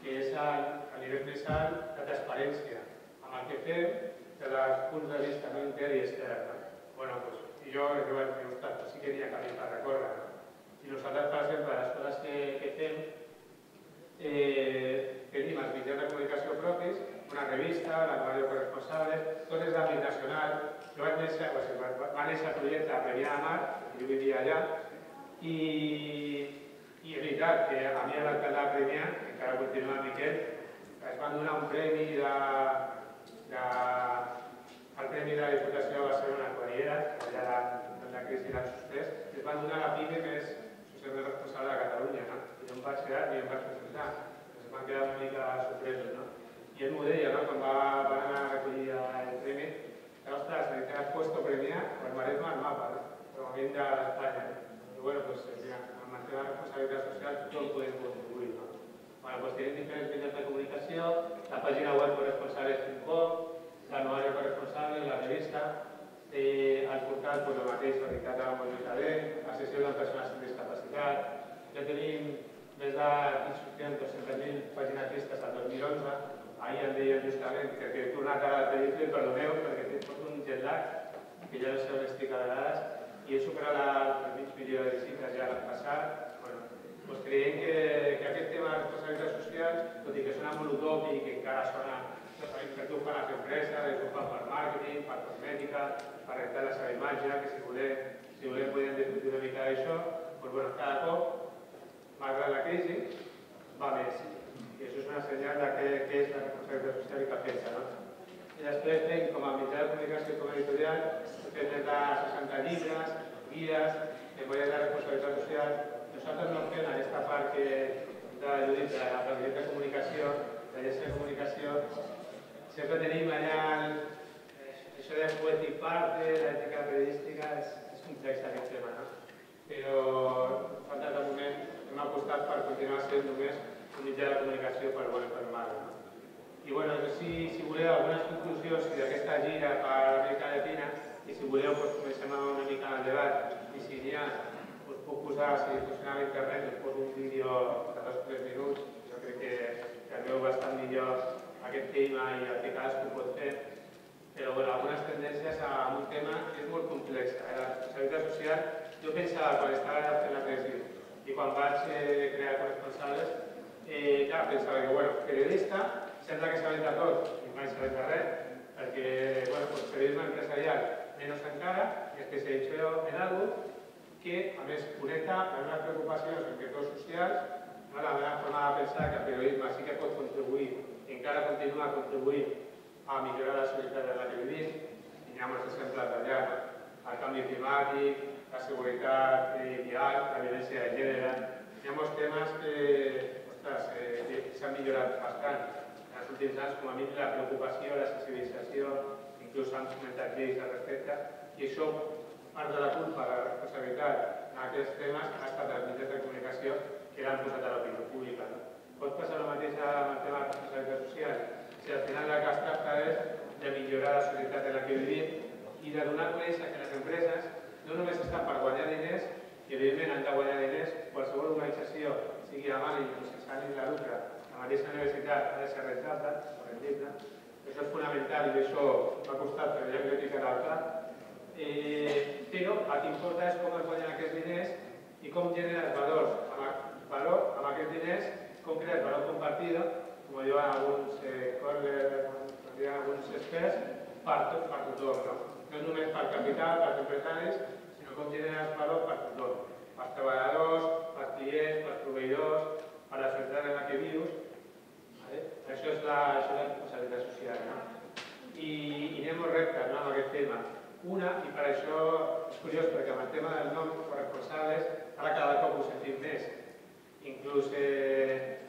que és el, a nivell més alt la transparència, amb el que fem de les punts de vista no intern i externa. bueno, pues, i jo he trobat que, ostres, sí que hi ha camí per recórrer. I nosaltres, per exemple, les coses que, que fem, eh, tenim els mitjans de comunicació propis, una revista, la ràdio corresponsable, tot és d'àmbit nacional. Jo vaig néixer, va, va néixer el projecte a Premià de Mar, jo vivia allà, i i és veritat que a mi l'alcalde de Premià, que encara continua Miquel, es van donar un premi de, de, el premi de la Diputació de Barcelona quan hi era, allà en la crisi l'han suspès, es van donar la PIME més socialment responsable de Catalunya, no? I no em vaig quedar ni em vaig presentar, es van quedar una mica sorpresos, no? I ell m'ho deia, no? quan va, van anar a recollir el premi, que, ostres, te has puesto premia el Maresme al mapa, ¿no? com a mínim d'Espanya. I bueno, pues, mira, amb el tema de responsabilitat social tot podem contribuir. No? Bueno, pues tenim diferents mitjans de comunicació, la pàgina web corresponsables.com, l'anuari corresponsable, la revista, eh, el portal pues, el mateix dedicat a la mobilitat, la sessió de persones amb discapacitat, ja tenim més de 200.000 pàgines vistes al 2011, ahir em deien justament que, que he tornat a pedir i perdoneu perquè tinc un jet lag, que ja no sé on estic a vegades, i he superat el mig milió de visites ja l'any passat. Doncs creiem que, que aquest tema de responsabilitat social, tot i que sona molt utòpic, que encara sona què ho fan les empreses, ho fan per màrqueting, per cosmètica, per rentar la seva imatge, que si volem, si volem podem discutir una mica d'això, doncs bueno, cada cop, malgrat la crisi, va més. I això és una senyal de què, què és la responsabilitat social i què pensa, no? I després fem com a mitjà de comunicació i com a editorial, fem més de 60 llibres, guies, memòries de responsabilitat social. Nosaltres no fem aquesta part que de Judit, de la presidenta de comunicació, de l'agència de comunicació, sempre tenim allà el, això de poetic parte, l'ètica periodística, és, és complex aquest tema, no? Però nosaltres de moment hem apostat per continuar sent només un mitjà de comunicació per bon i per mal. No? I bueno, no sé si, si voleu algunes conclusions d'aquesta gira per Amèrica Llatina i si voleu doncs, comencem una mica el debat i si n'hi ha puc posar, si funciona l'internet, us poso un vídeo de dos o tres minuts, jo crec que, que veu bastant millor aquest tema i el que cadascú pot fer. Però bueno, algunes tendències a un tema que és molt complex. Eh? La responsabilitat social, jo pensava quan estava fent la crisi i quan vaig eh, crear corresponsables, eh, clar, pensava que, bueno, periodista, sembla que sabem de tot i mai sabem de res, perquè, bueno, pues, periodisme empresarial, menys encara, i especialització en algo que, a més, connecta amb unes preocupacions en sectors socials, no, la meva forma de pensar que el periodisme sí que pot contribuir, encara continua contribuint a millorar la societat en la que vivim, i hi ha molts exemples d'allà, el canvi climàtic, la seguretat eh, vial, la violència de gènere, hi ha molts temes que, eh, s'han millorat bastant en els últims anys, com a mínim la preocupació, la sensibilització, inclús han comentat lleis al respecte, i això, part de la culpa, la responsabilitat en aquests temes ha estat dels mitjans de comunicació que l'han posat a l'opinió pública. No? Pot passar el mateix amb el tema de responsabilitat social. Si al final el que es tracta és de millorar la societat en la que vivim i de donar a conèixer que les empreses no només estan per guanyar diners, i evidentment han de guanyar diners, qualsevol organització, sigui la mani o sense ànim de lucre, la mateixa universitat ha de ser rentable, exemple, això és fonamental i d'això m'ha costat, crec que queda clar. Eh, però el que importa és com es guanyen aquests diners i com generes valors, amb valor amb aquests diners, com crees valor compartido, com diuen alguns eh, diuen alguns per, per. No? no només per capital, pels empresaris, sinó com generes valor per tothom, treballadors, clients, pels proveïdors, per la societat en la que vius. Vale? Això la, això és la responsabilitat social. No? I, I anem reptes no, tema. Una, i per això és curiós, perquè amb el tema del nom corresponsables, ara cada cop ho sentim més. Inclús eh,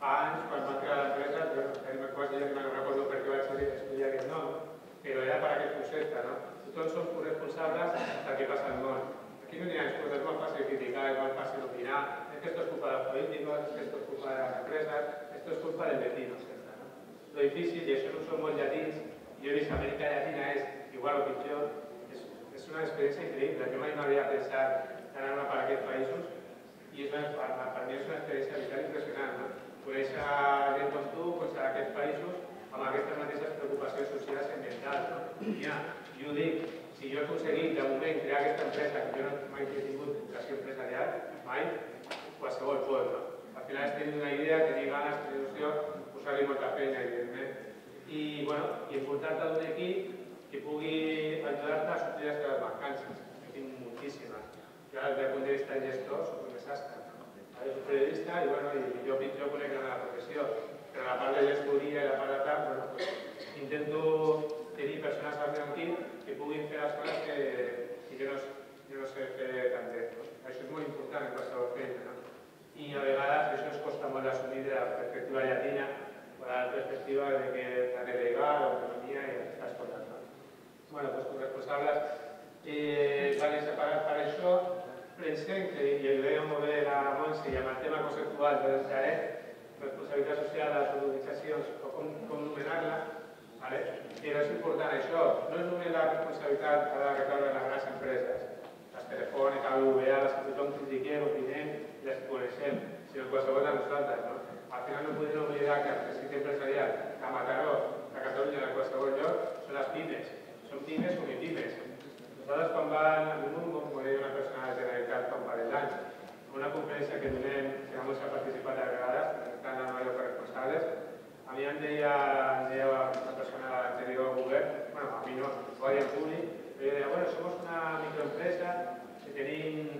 fa anys, quan vam crear l'empresa, jo quasi ja no recordo per què vaig estudiar aquest nom, però era per aquest concepte, no? Tots som corresponsables del que passa al món. Aquí no hi ha és molt fàcil criticar, és molt fàcil opinar, es que esto es culpa de los políticos, es que esto es culpa de las empresas, esto es culpa del vecino, etc. No? Lo difícil, i això no som molt llatins, jo he vist Amèrica Llatina és igual o pitjor, és, és una experiència increïble, jo mai no havia pensat en anar per aquests països i és una, per, per mi és una experiència vital impressionant, no? Conèixer gent com tu, a aquests països, amb aquestes mateixes preocupacions socials i ambientals. No? Ja, jo dic, si jo he aconseguit de moment crear aquesta empresa, que jo no mai he tingut vocació empresarial, mai, qualsevol pot. No? Al final tenir una idea, tenir ganes, tenir il·lusió, posar-li molta feina, evidentment. I, bueno, i envoltar-te d'un equip que pugui ajudar-te a suplir les teves mancances, que tinc moltíssimes. Jo, des del punt de vista gestor, soc un desastre. Soc periodista i, bueno, i jo, jo conec la meva professió, però la part de gestoria i la part de tal, bueno, pues, intento tenir persones al meu equip que puguin fer les coses que, que jo, no, jo no sé fer tan bé. No? Això és molt important en qualsevol feina. No? I a vegades això ens costa molt d'assumir de la perspectiva llatina o de la perspectiva de que la delegar, l'autonomia de l'entraré, responsabilitat social de les organitzacions o com, com nomenar-la, vale? però és important això, no és només la responsabilitat que ha de recaure les grans empreses, les telefòniques, l'UVA, les que tothom critiquem, opinem i les que coneixem, sinó qualsevol de nosaltres. No? Al final no podem oblidar que el teixit empresarial a Mataró, a Catalunya, a qualsevol lloc, són les pimes. Són pimes o pimes. Nosaltres quan van a un com deia una persona de la Generalitat parell d'anys, en una conferència que donem, que a molts ha participat a vegades, la majoria per responsables, a mi em deia, em deia una persona de l'anterior govern, bueno, a mi no, ho va dir en jo deia, bueno, somos una microempresa que tenim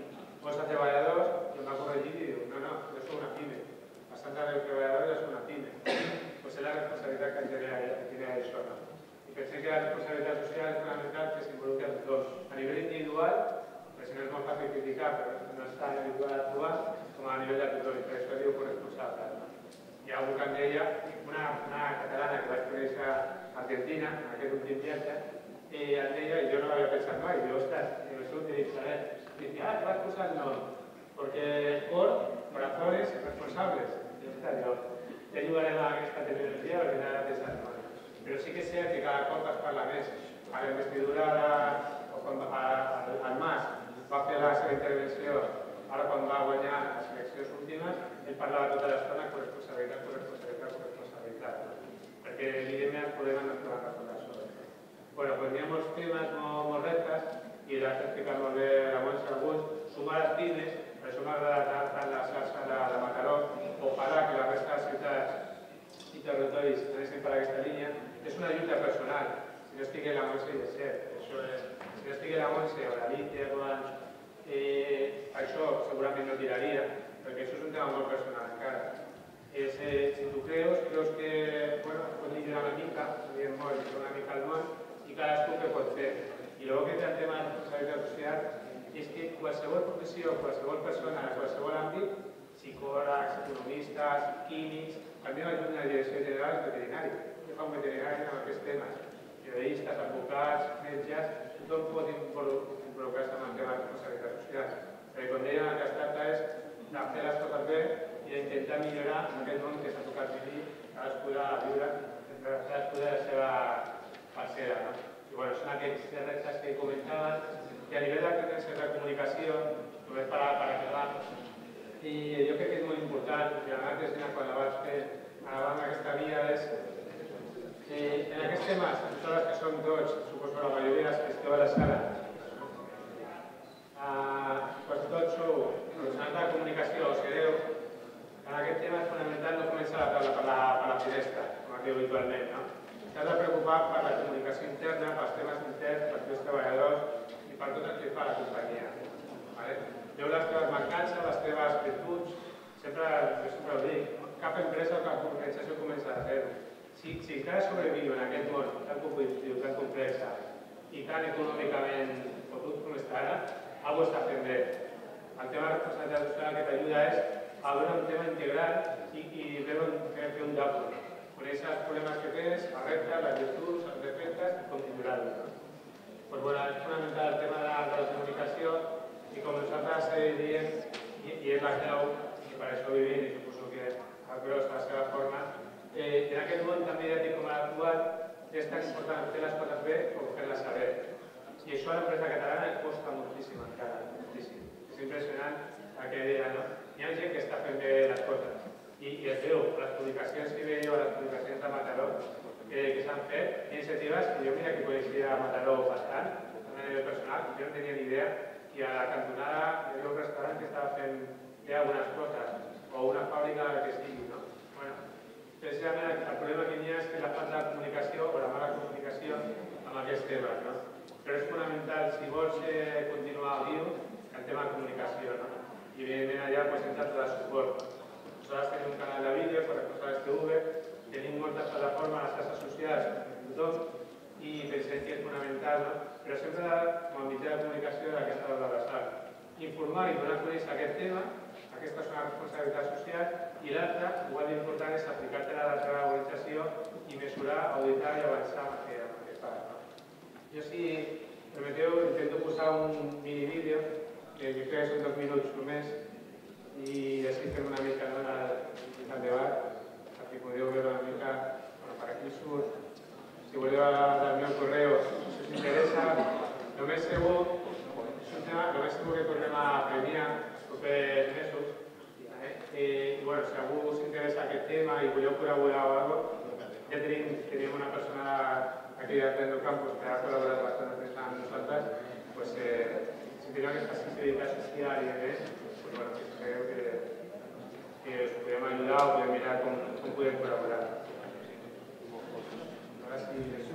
molts treballadors, i em va corregir i diu, no, no, jo soc una pime, bastants treballadors jo soc una pime. Pues és la responsabilitat que tiene, tiene això, no? I pensem que la responsabilitat social és fonamental que s'involucri amb tots. A nivell individual, no és molt fàcil criticar, però no és tan habitual actuar, com a nivell de i per això diu corresponsable. No? Hi ha algú que em deia, una, una catalana que vaig conèixer a Argentina, en aquest últim viatge, i em deia, i jo no l'havia pensat mai, diu, ostres, i el seu dic, saber, dic, ah, te vas posar el nom, perquè por corazones responsables. I ostres, jo, ja jugarem a aquesta terminologia perquè no l'havia pensat mai. Però sí que sé que cada cop es parla més. A la investidura de, o quan va, al, al Mas va fer la seva intervenció, ara quan va guanyar les eleccions últimes, ell parlava tota l'estona corresponsabilitat, corresponsabilitat, corresponsabilitat. Perquè evidentment els problemes no es poden resoldre sols. Bueno, pues hi ha molts temes, molt, molt reptes, i l'ha explicat molt bé la Montse alguns, sumar les pimes, per això m'agrada tant la xarxa de, de Mataró, ojalà que la resta de ciutats i territoris anessin per aquesta línia, és una lluita personal. Si no estigui la Montse i de ser, això és, si no estigui la Montse o la Lídia, eh, això segurament no tiraria, perquè això és un tema molt personal encara. És, eh, si tu creus, creus que bueno, pot millorar una mica, diem molt, una mica al món, i cadascú què pot fer. I el que té el tema de responsabilitat social és que qualsevol professió, qualsevol persona, de qualsevol àmbit, psicòlegs, economistes, químics, també va junt a la Direcció General del Veterinari, que fa un veterinari amb aquests temes. Advocats, metges, tothom pot involucrar-se en el tema de responsabilitat social. Perquè com deia, el que es tracta és de fer les coses bé i d'intentar millorar en aquest món que s'ha tocat vivir, cadascú de viure, cadascú de la seva parcera. No? I bueno, són aquests reptes que comentaven, i a nivell de tendències de comunicació, només per, per acabar, i jo crec que és molt important, i meva tesina quan la vaig fer avant aquesta via és que en aquests temes, totes que són tots, suposo la majoria dels que esteu a la sala, eh, doncs tots sou professionals de comunicació o sereu, en aquest tema és fonamental no començar la taula per la, per la finestra, com es diu habitualment, no? T'has de preocupar per la comunicació interna, pels temes interns, pels teus treballadors i per tot el que fa la companyia. Vale? Veu les teves mancances, les teves virtuts, sempre, sempre ho dic, cap empresa o cap organització comença a fer-ho. Si, si encara sobreviu en aquest món tan competitiu, tan complex i tan econòmicament fotut com està ara, algú està fent bé. El tema de responsabilitat social que t'ajuda és a veure un tema integral i, i veure un, fer, un dàpol. Conèixer els problemes que tens, els reptes, les virtuts, els defectes i com millorar-los. Pues, bueno, és fonamental el tema de de la comunicació i com nosaltres eh, diem, i, i és la clau, i per això vivim, i suposo que el gros de la seva forma, eh, en aquest món tan mediàtic com l'actual, és tan important fer les coses bé com fer-les saber. I això a l'empresa catalana costa moltíssim encara, moltíssim. És impressionant el que deia, no? Hi ha gent que està fent bé les coses. I, i es veu, les publicacions que veia, les publicacions de Mataró, que, que s'han fet, iniciatives que jo mira que coneixia Mataró bastant, a nivell personal, jo no tenia ni idea, i a la cantonada hi havia un restaurant que estava fent bé algunes coses, o una fàbrica que sigui, no? Precisament el problema que hi ha és que la falta de comunicació o la mala comunicació amb aquests temes, no? Però és fonamental, si vols eh, continuar viu, el tema de comunicació, no? I evidentment allà pues, hem de donar suport. Nosaltres tenim un canal de vídeo, per Responsabilitat TV, tenim moltes plataformes les xarxes socials, tothom, i pensem que és fonamental, no? però sempre com a mitjà de comunicació d'aquesta hora de sal. Informar i donar a conèixer aquest tema, aquesta és una responsabilitat social, i l'altra, igual d'important, és aplicar-te a la organització i mesurar, auditar i avançar amb aquest, amb aquest part. No? Jo, si permeteu, intento posar un mini vídeo, que jo crec que són dos minuts només, i així fem una mica no, el, el debat, perquè podeu veure una mica, bueno, per aquí surt, si voleu al meu correu, si us interessa, només segur, és un tema, només que tornem a premiar propers mesos. Eh? I, bueno, si algú us interessa aquest tema i voleu col·laborar o cosa, ja tenim, una persona aquí dentro del campus que ha col·laborat bastant amb nosaltres, pues, eh, si teniu aquesta sensibilitat social més, pues, bueno, que creu que, que us podem ajudar o mirar com, com podem col·laborar. És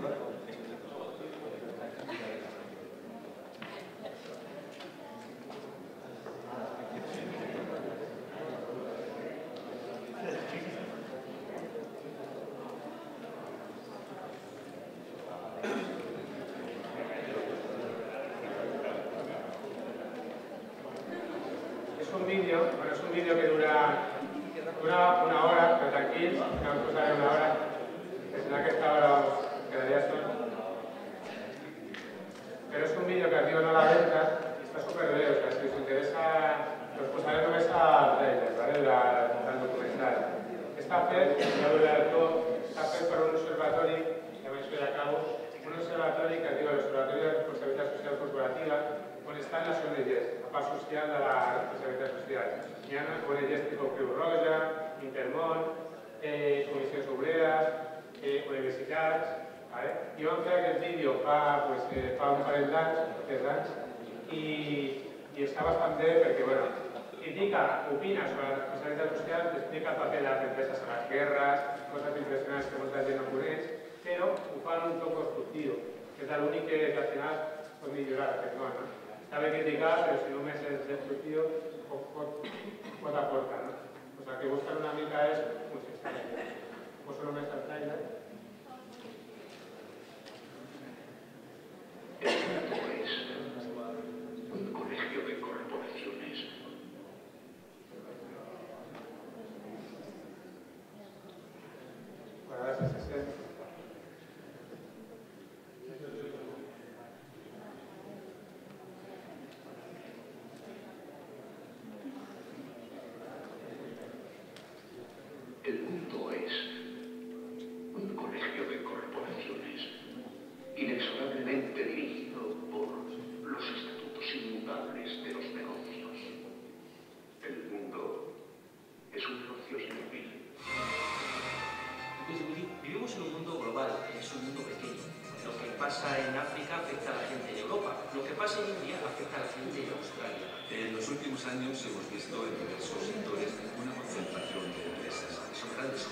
años hemos visto en diversos sectores una concentración de empresas. Son grandes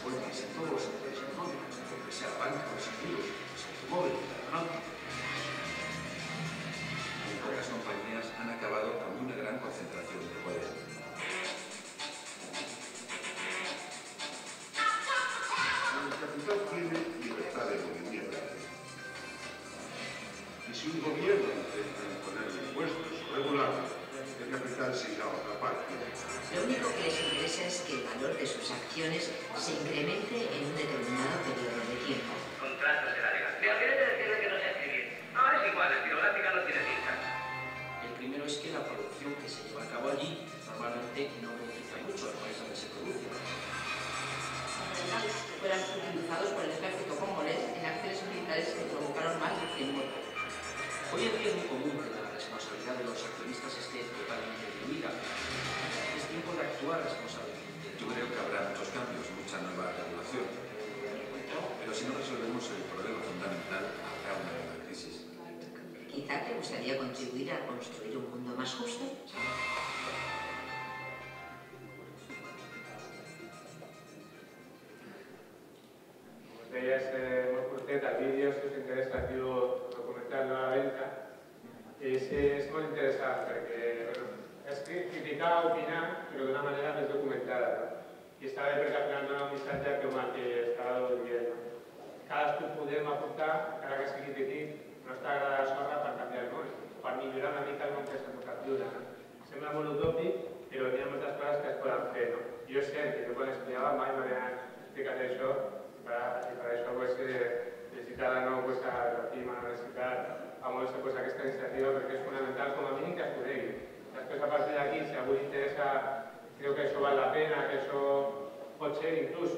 pot ser inclús,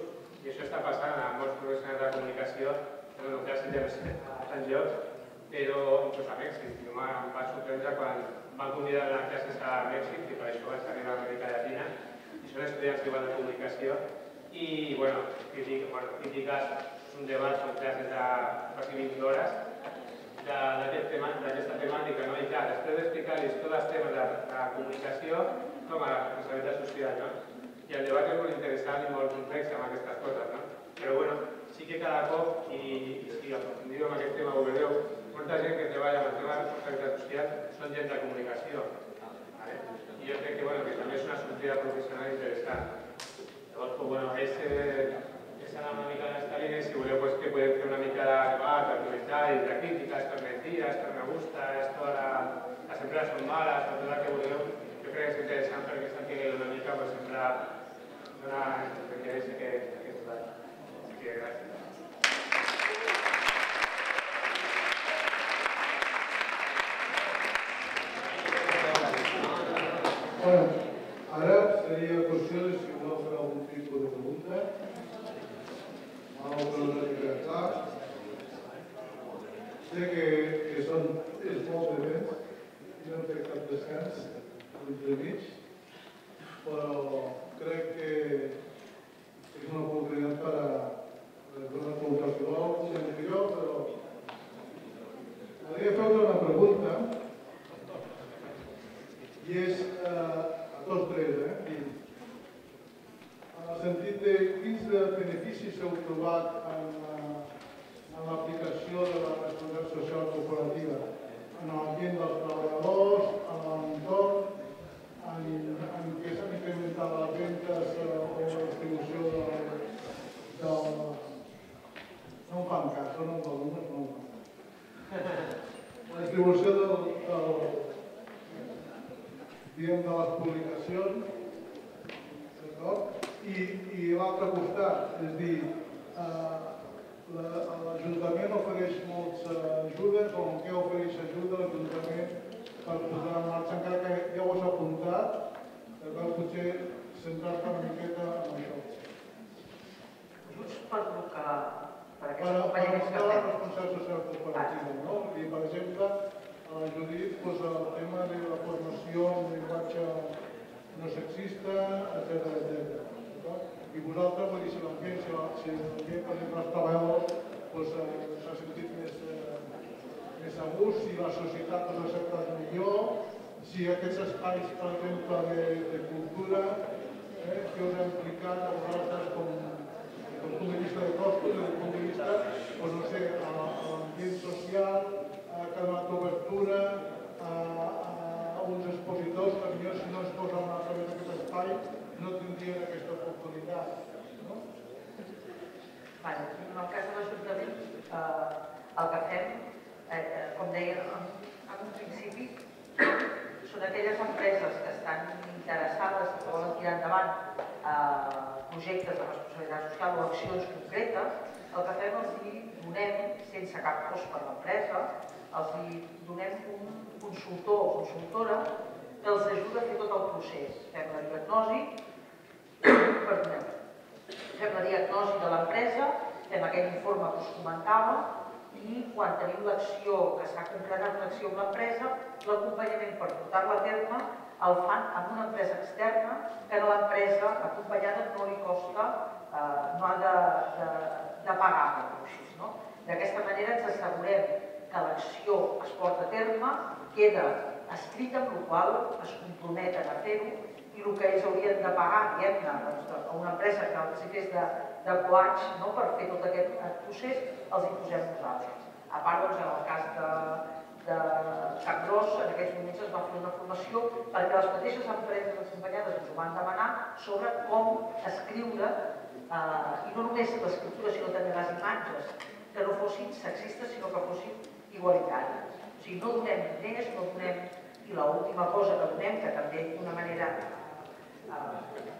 i això està passant a molts professionals de comunicació, classes ja no sé, a tants llocs, però inclús a Mèxic. Jo em va sorprendre quan van convidar a classes a Mèxic, i per això vaig arribar a Amèrica Llatina, són estudiants igual de comunicació i, bueno, crític, bueno crítiques és un debat, són classes de quasi 20 hores d'aquesta tema, temàtica, no? I clar, després d'explicar-los tots els temes de, de comunicació com a responsabilitat social, no? I el debat és molt interessant i molt complex amb aquestes coses, no? Però, bueno, sí que cada cop, i, i si aprofundim en aquest tema ho veureu, molta gent que treballa amb el tema de responsabilitat social són gent de comunicació, i jo crec que, bueno, que també és una sortida professional interessant. Llavors, pues, bueno, és, eh, és anar una mica en aquesta línia, si voleu, pues, que podem fer una mica de debat, d'actualitat i de crítica, esto es mentira, esto me gusta, esto las empreses són males, tot el que vulgueu. Que és interessant perquè que una mica pues, sempre dona requereix aquest, aquest debat. Així que gràcies. Ara seria qüestió de si voleu fer algun tipus de pregunta. Algo que no us queda clar. Sé que, que són, és molt de temps i no fet cap descans entremig, però crec que és una oportunitat per a, per a donar qualsevol millor, però volia fer una pregunta i és a tots tres, eh? en el sentit de quins beneficis heu trobat en, l'aplicació de la responsabilitat social corporativa en l'ambient dels treballadors, en, en què s'han incrementat les ventes eh, o la distribució del... del no em fan cas, són els alumnes, no em fan cas. La distribució del, del, diguem, de les publicacions, d'acord? I, i l'altre costat, és dir, eh, l'Ajuntament ofereix moltes ajudes, o en què ofereix ajuda l'Ajuntament per posar en marxa, encara que ja ho has apuntat? Potser centrar-te una miqueta en això. Ajuts per el que per per, per augmentar la responsabilitat social corporativa, no? I, per exemple, a la Judit, doncs, el tema de la formació en llenguatge no sexista, etc etc. I vosaltres, vull dir, si l'ambient, si l'ambient, per exemple, els treballadors, doncs, eh, s'ha sentit més, eh, més a gust, si la societat els ha acceptat millor, si aquests espais, per exemple, de, de cultura, eh, que us ha implicat a vosaltres com, del punt de vista de costos, des del punt de vista, doncs, no sé, a, a l'ambient social, a que ha donat obertura, a, a uns expositors que potser si no es posen a través d'aquest espai no tindrien aquesta oportunitat. No? Vale, en el cas de l'Ajuntament, eh, el que fem, eh, eh, com deia en, en un principi, són aquelles empreses que estan interessades que volen tirar endavant eh, projectes de responsabilitat social o accions concretes, el que fem els hi donem, sense cap cost per l'empresa, els hi donem un consultor o consultora que els ajuda a fer tot el procés. Fem la diagnosi, perdoneu, fem la diagnosi de l'empresa, fem aquell informe que us comentava i quan tenim l'acció que s'ha concretat una acció amb l'empresa, l'acompanyament per portar-la a terme el fan amb una empresa externa que a l'empresa acompanyada no li costa, eh, no ha de, de, de pagar, per així. No? D'aquesta manera ens assegurem que l'acció es porta a terme, queda escrita, amb la qual es comprometen a fer-ho i el que ells haurien de pagar, diguem-ne, doncs, a una empresa que els fes de, de coach no, per fer tot aquest procés, els hi posem nosaltres. A part, doncs, en el cas de, de Cap Gros, en aquests moments es va fer una formació perquè les mateixes empreses acompanyades ens ho van demanar sobre com escriure, eh, i no només l'escriptura, sinó també les imatges, que no fossin sexistes, sinó que fossin igualitàries. O sigui, no donem diners, no donem... I l'última cosa que donem, que també d'una manera eh,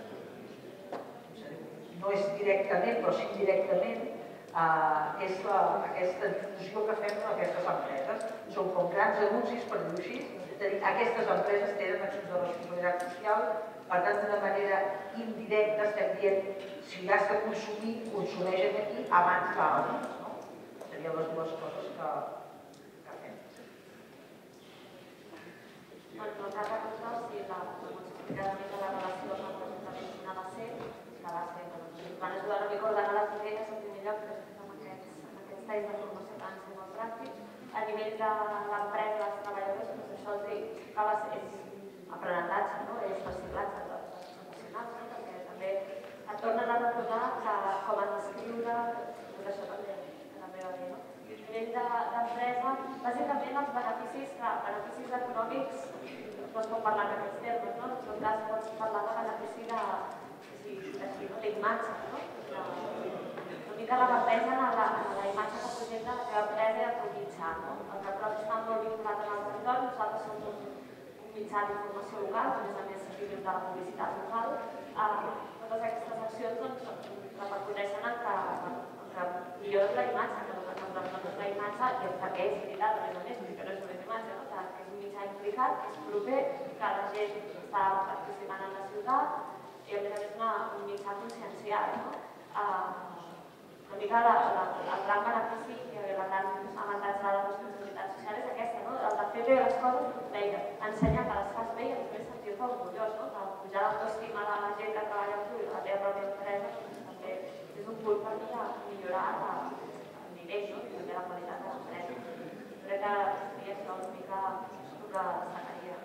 no és directament, però sí indirectament, eh, és la, aquesta difusió que fem amb aquestes empreses. Són com grans anuncis, per dir-ho així, és a dir, aquestes empreses tenen accions de responsabilitat social, per tant, d'una manera indirecta estem dient si has de consumir, consumeix aquí abans que altres. No? Serien les dues coses que, que fem. El cas de Control, sí, la, explicar la relació amb els ajuntaments quina va ser, que va ser, ens van ajudar una mica a ordenar les idees en primer lloc, després amb aquests, amb aquests talls de formació que han sigut molt pràctics. A nivell de l'empresa, dels treballadors, doncs això els dic que va ser, és aprenentatge, no? és reciclatge dels professionals, no? perquè també et tornen a recordar que com has d'escriure, tot això també, que també va bé, no? A nivell d'empresa, de, bàsicament els beneficis, que, beneficis econòmics no es pot parlar en aquests termes, no? En tot cas pots parlar de benefici de, si no té imatge, no? Una mica reverteixen a la, la imatge que projecta la teva empresa i el teu mitjà, no? El Caprot està molt vinculat en el territori, nosaltres som un, un mitjà d'informació local, a més a més vivim de la publicitat local. Uh, totes aquestes accions doncs, repercuteixen en que, en que millora la imatge, que nosaltres la imatge, i perquè és veritat, a més a més, que no és només imatge, no? que, que és un mitjà implicat, que és proper, que la gent està participant en la ciutat, a més a més una, un mitjà consciencial. No? Uh, una mica la, la, el gran benefici i el gran avantatge de la responsabilitat social és aquesta, no? el de fer bé les coses, deia, ensenyar que les fas bé i a més sentir-te orgullós, no? de pujar l'autoestima de la gent que treballa amb tu i la teva pròpia empresa, doncs, també és un punt per mi de millorar la, el nivell no? i també la qualitat de l'empresa. Crec que seria això una mica el que destacaria.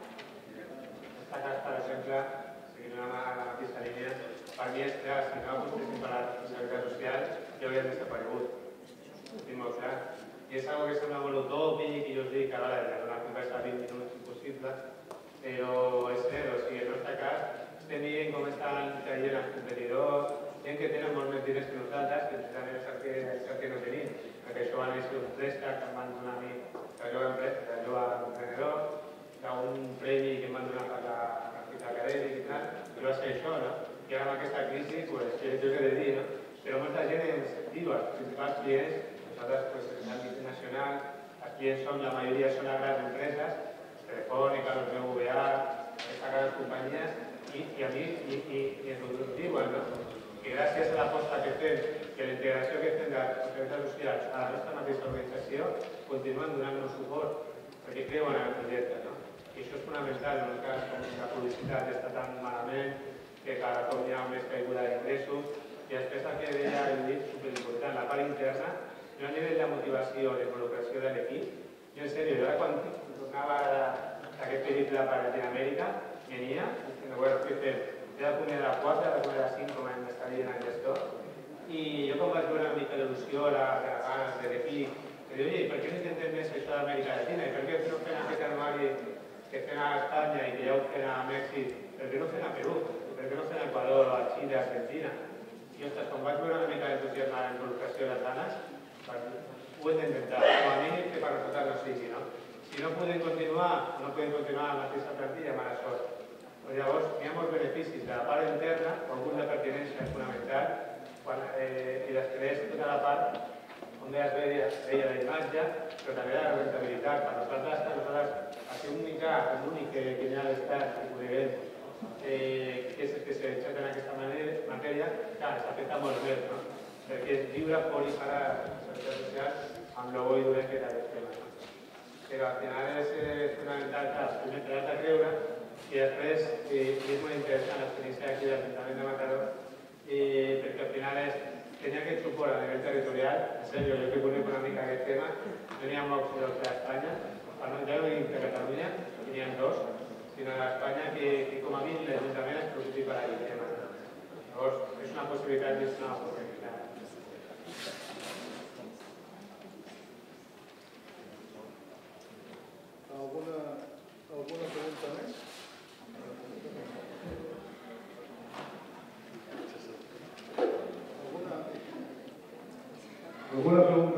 Per exemple, seguint la, la mateixa línia, per mi és clar, si no apostéssim per la responsabilitat social, ja hauríem desaparegut. Ho tinc molt clar. I és algo que sembla molt utòpic i jo us dic que ara ja una conversa de 20 minuts impossible, però és cert, o sigui, en el nostre cas, estem dient com estan caient els competidors, gent que tenen molts més diners que nosaltres, que precisament és el que, és el que no tenim, perquè això va néixer un préstec que em van donar a mi, que jo a emprenedor, d'un premi que em van donar per l'àmbit acadèmic i tal, va ser això, no? I ara amb aquesta crisi, pues, jo què he de dir, no? Però molta gent ens diu, els principals clients, nosaltres, pues, en l'àmbit nacional, els clients són, la majoria són les grans empreses, Telefònica, los BVA, aquestes grans companyies, i, i a mi, i, i, i ens ho no? que gràcies a l'aposta que fem a la integració que fem de les responsabilitats socials a la nostra mateixa organització, continuen donant-nos suport, perquè creuen en el projecte. No? I això és fonamental en un cas com la publicitat està tan malament que cada cop hi ha més caiguda d'ingressos. I després el que deia el dit, superimportant, la part interna, no a nivell de motivació, de col·locació de l'equip. Jo, en sèrio, jo ara quan tornava d'aquest periple per Latinoamèrica, venia, dient, bueno, què fem? He d'acomiadar a 4, he d'acomiadar a 5, com hem d'estar dient al gestor. I jo quan vaig veure una mica l'il·lusió, la, la ganes de l'equip, que diu, oye, per què no intentem més això d'Amèrica Latina? I per què no fem aquest anuari que fem a Espanya i que ja ho fem a Mèxic? Per què no fem a Perú? Per què no fem a Equador, a Xile, a Argentina? Ostres, quan vaig veure una mica d'entusiasme a la involucració de les ganes, ho hem d'intentar, com a mínim que per nosaltres no sigui, no? Si no podem continuar, no podem continuar amb mateixa plantilla, mala sort. Però llavors, hi ha molts de la part interna, on un de pertinença fonamental, quan, eh, i després tota la part on deies veia, veia la imatge, però també la rentabilitat. Per nosaltres, per nosaltres, a ser un mitjà, l'únic que, que hi ha i podem, eh, que és especialitzat en aquesta manera, matèria, clar, s'afecta molt més, no? perquè és lliure proliferar la seguretat social amb logo i dolent que també estem. Però al final és eh, fonamental que primer t'has de creure i després eh, és molt interessant l'experiència aquí de l'Ajuntament de Mataró eh, al final és tenir aquest suport a nivell territorial, en sèrio, jo que conec una mica aquest tema, no n'hi ha molts llocs a parlant ja de Catalunya, n'hi ha dos, sinó d'Espanya que, que com a mínim l'Ajuntament es preocupi per aquest tema. Llavors, és una possibilitat i és una possibilitat. Alguna, alguna pregunta més? alguna pregunta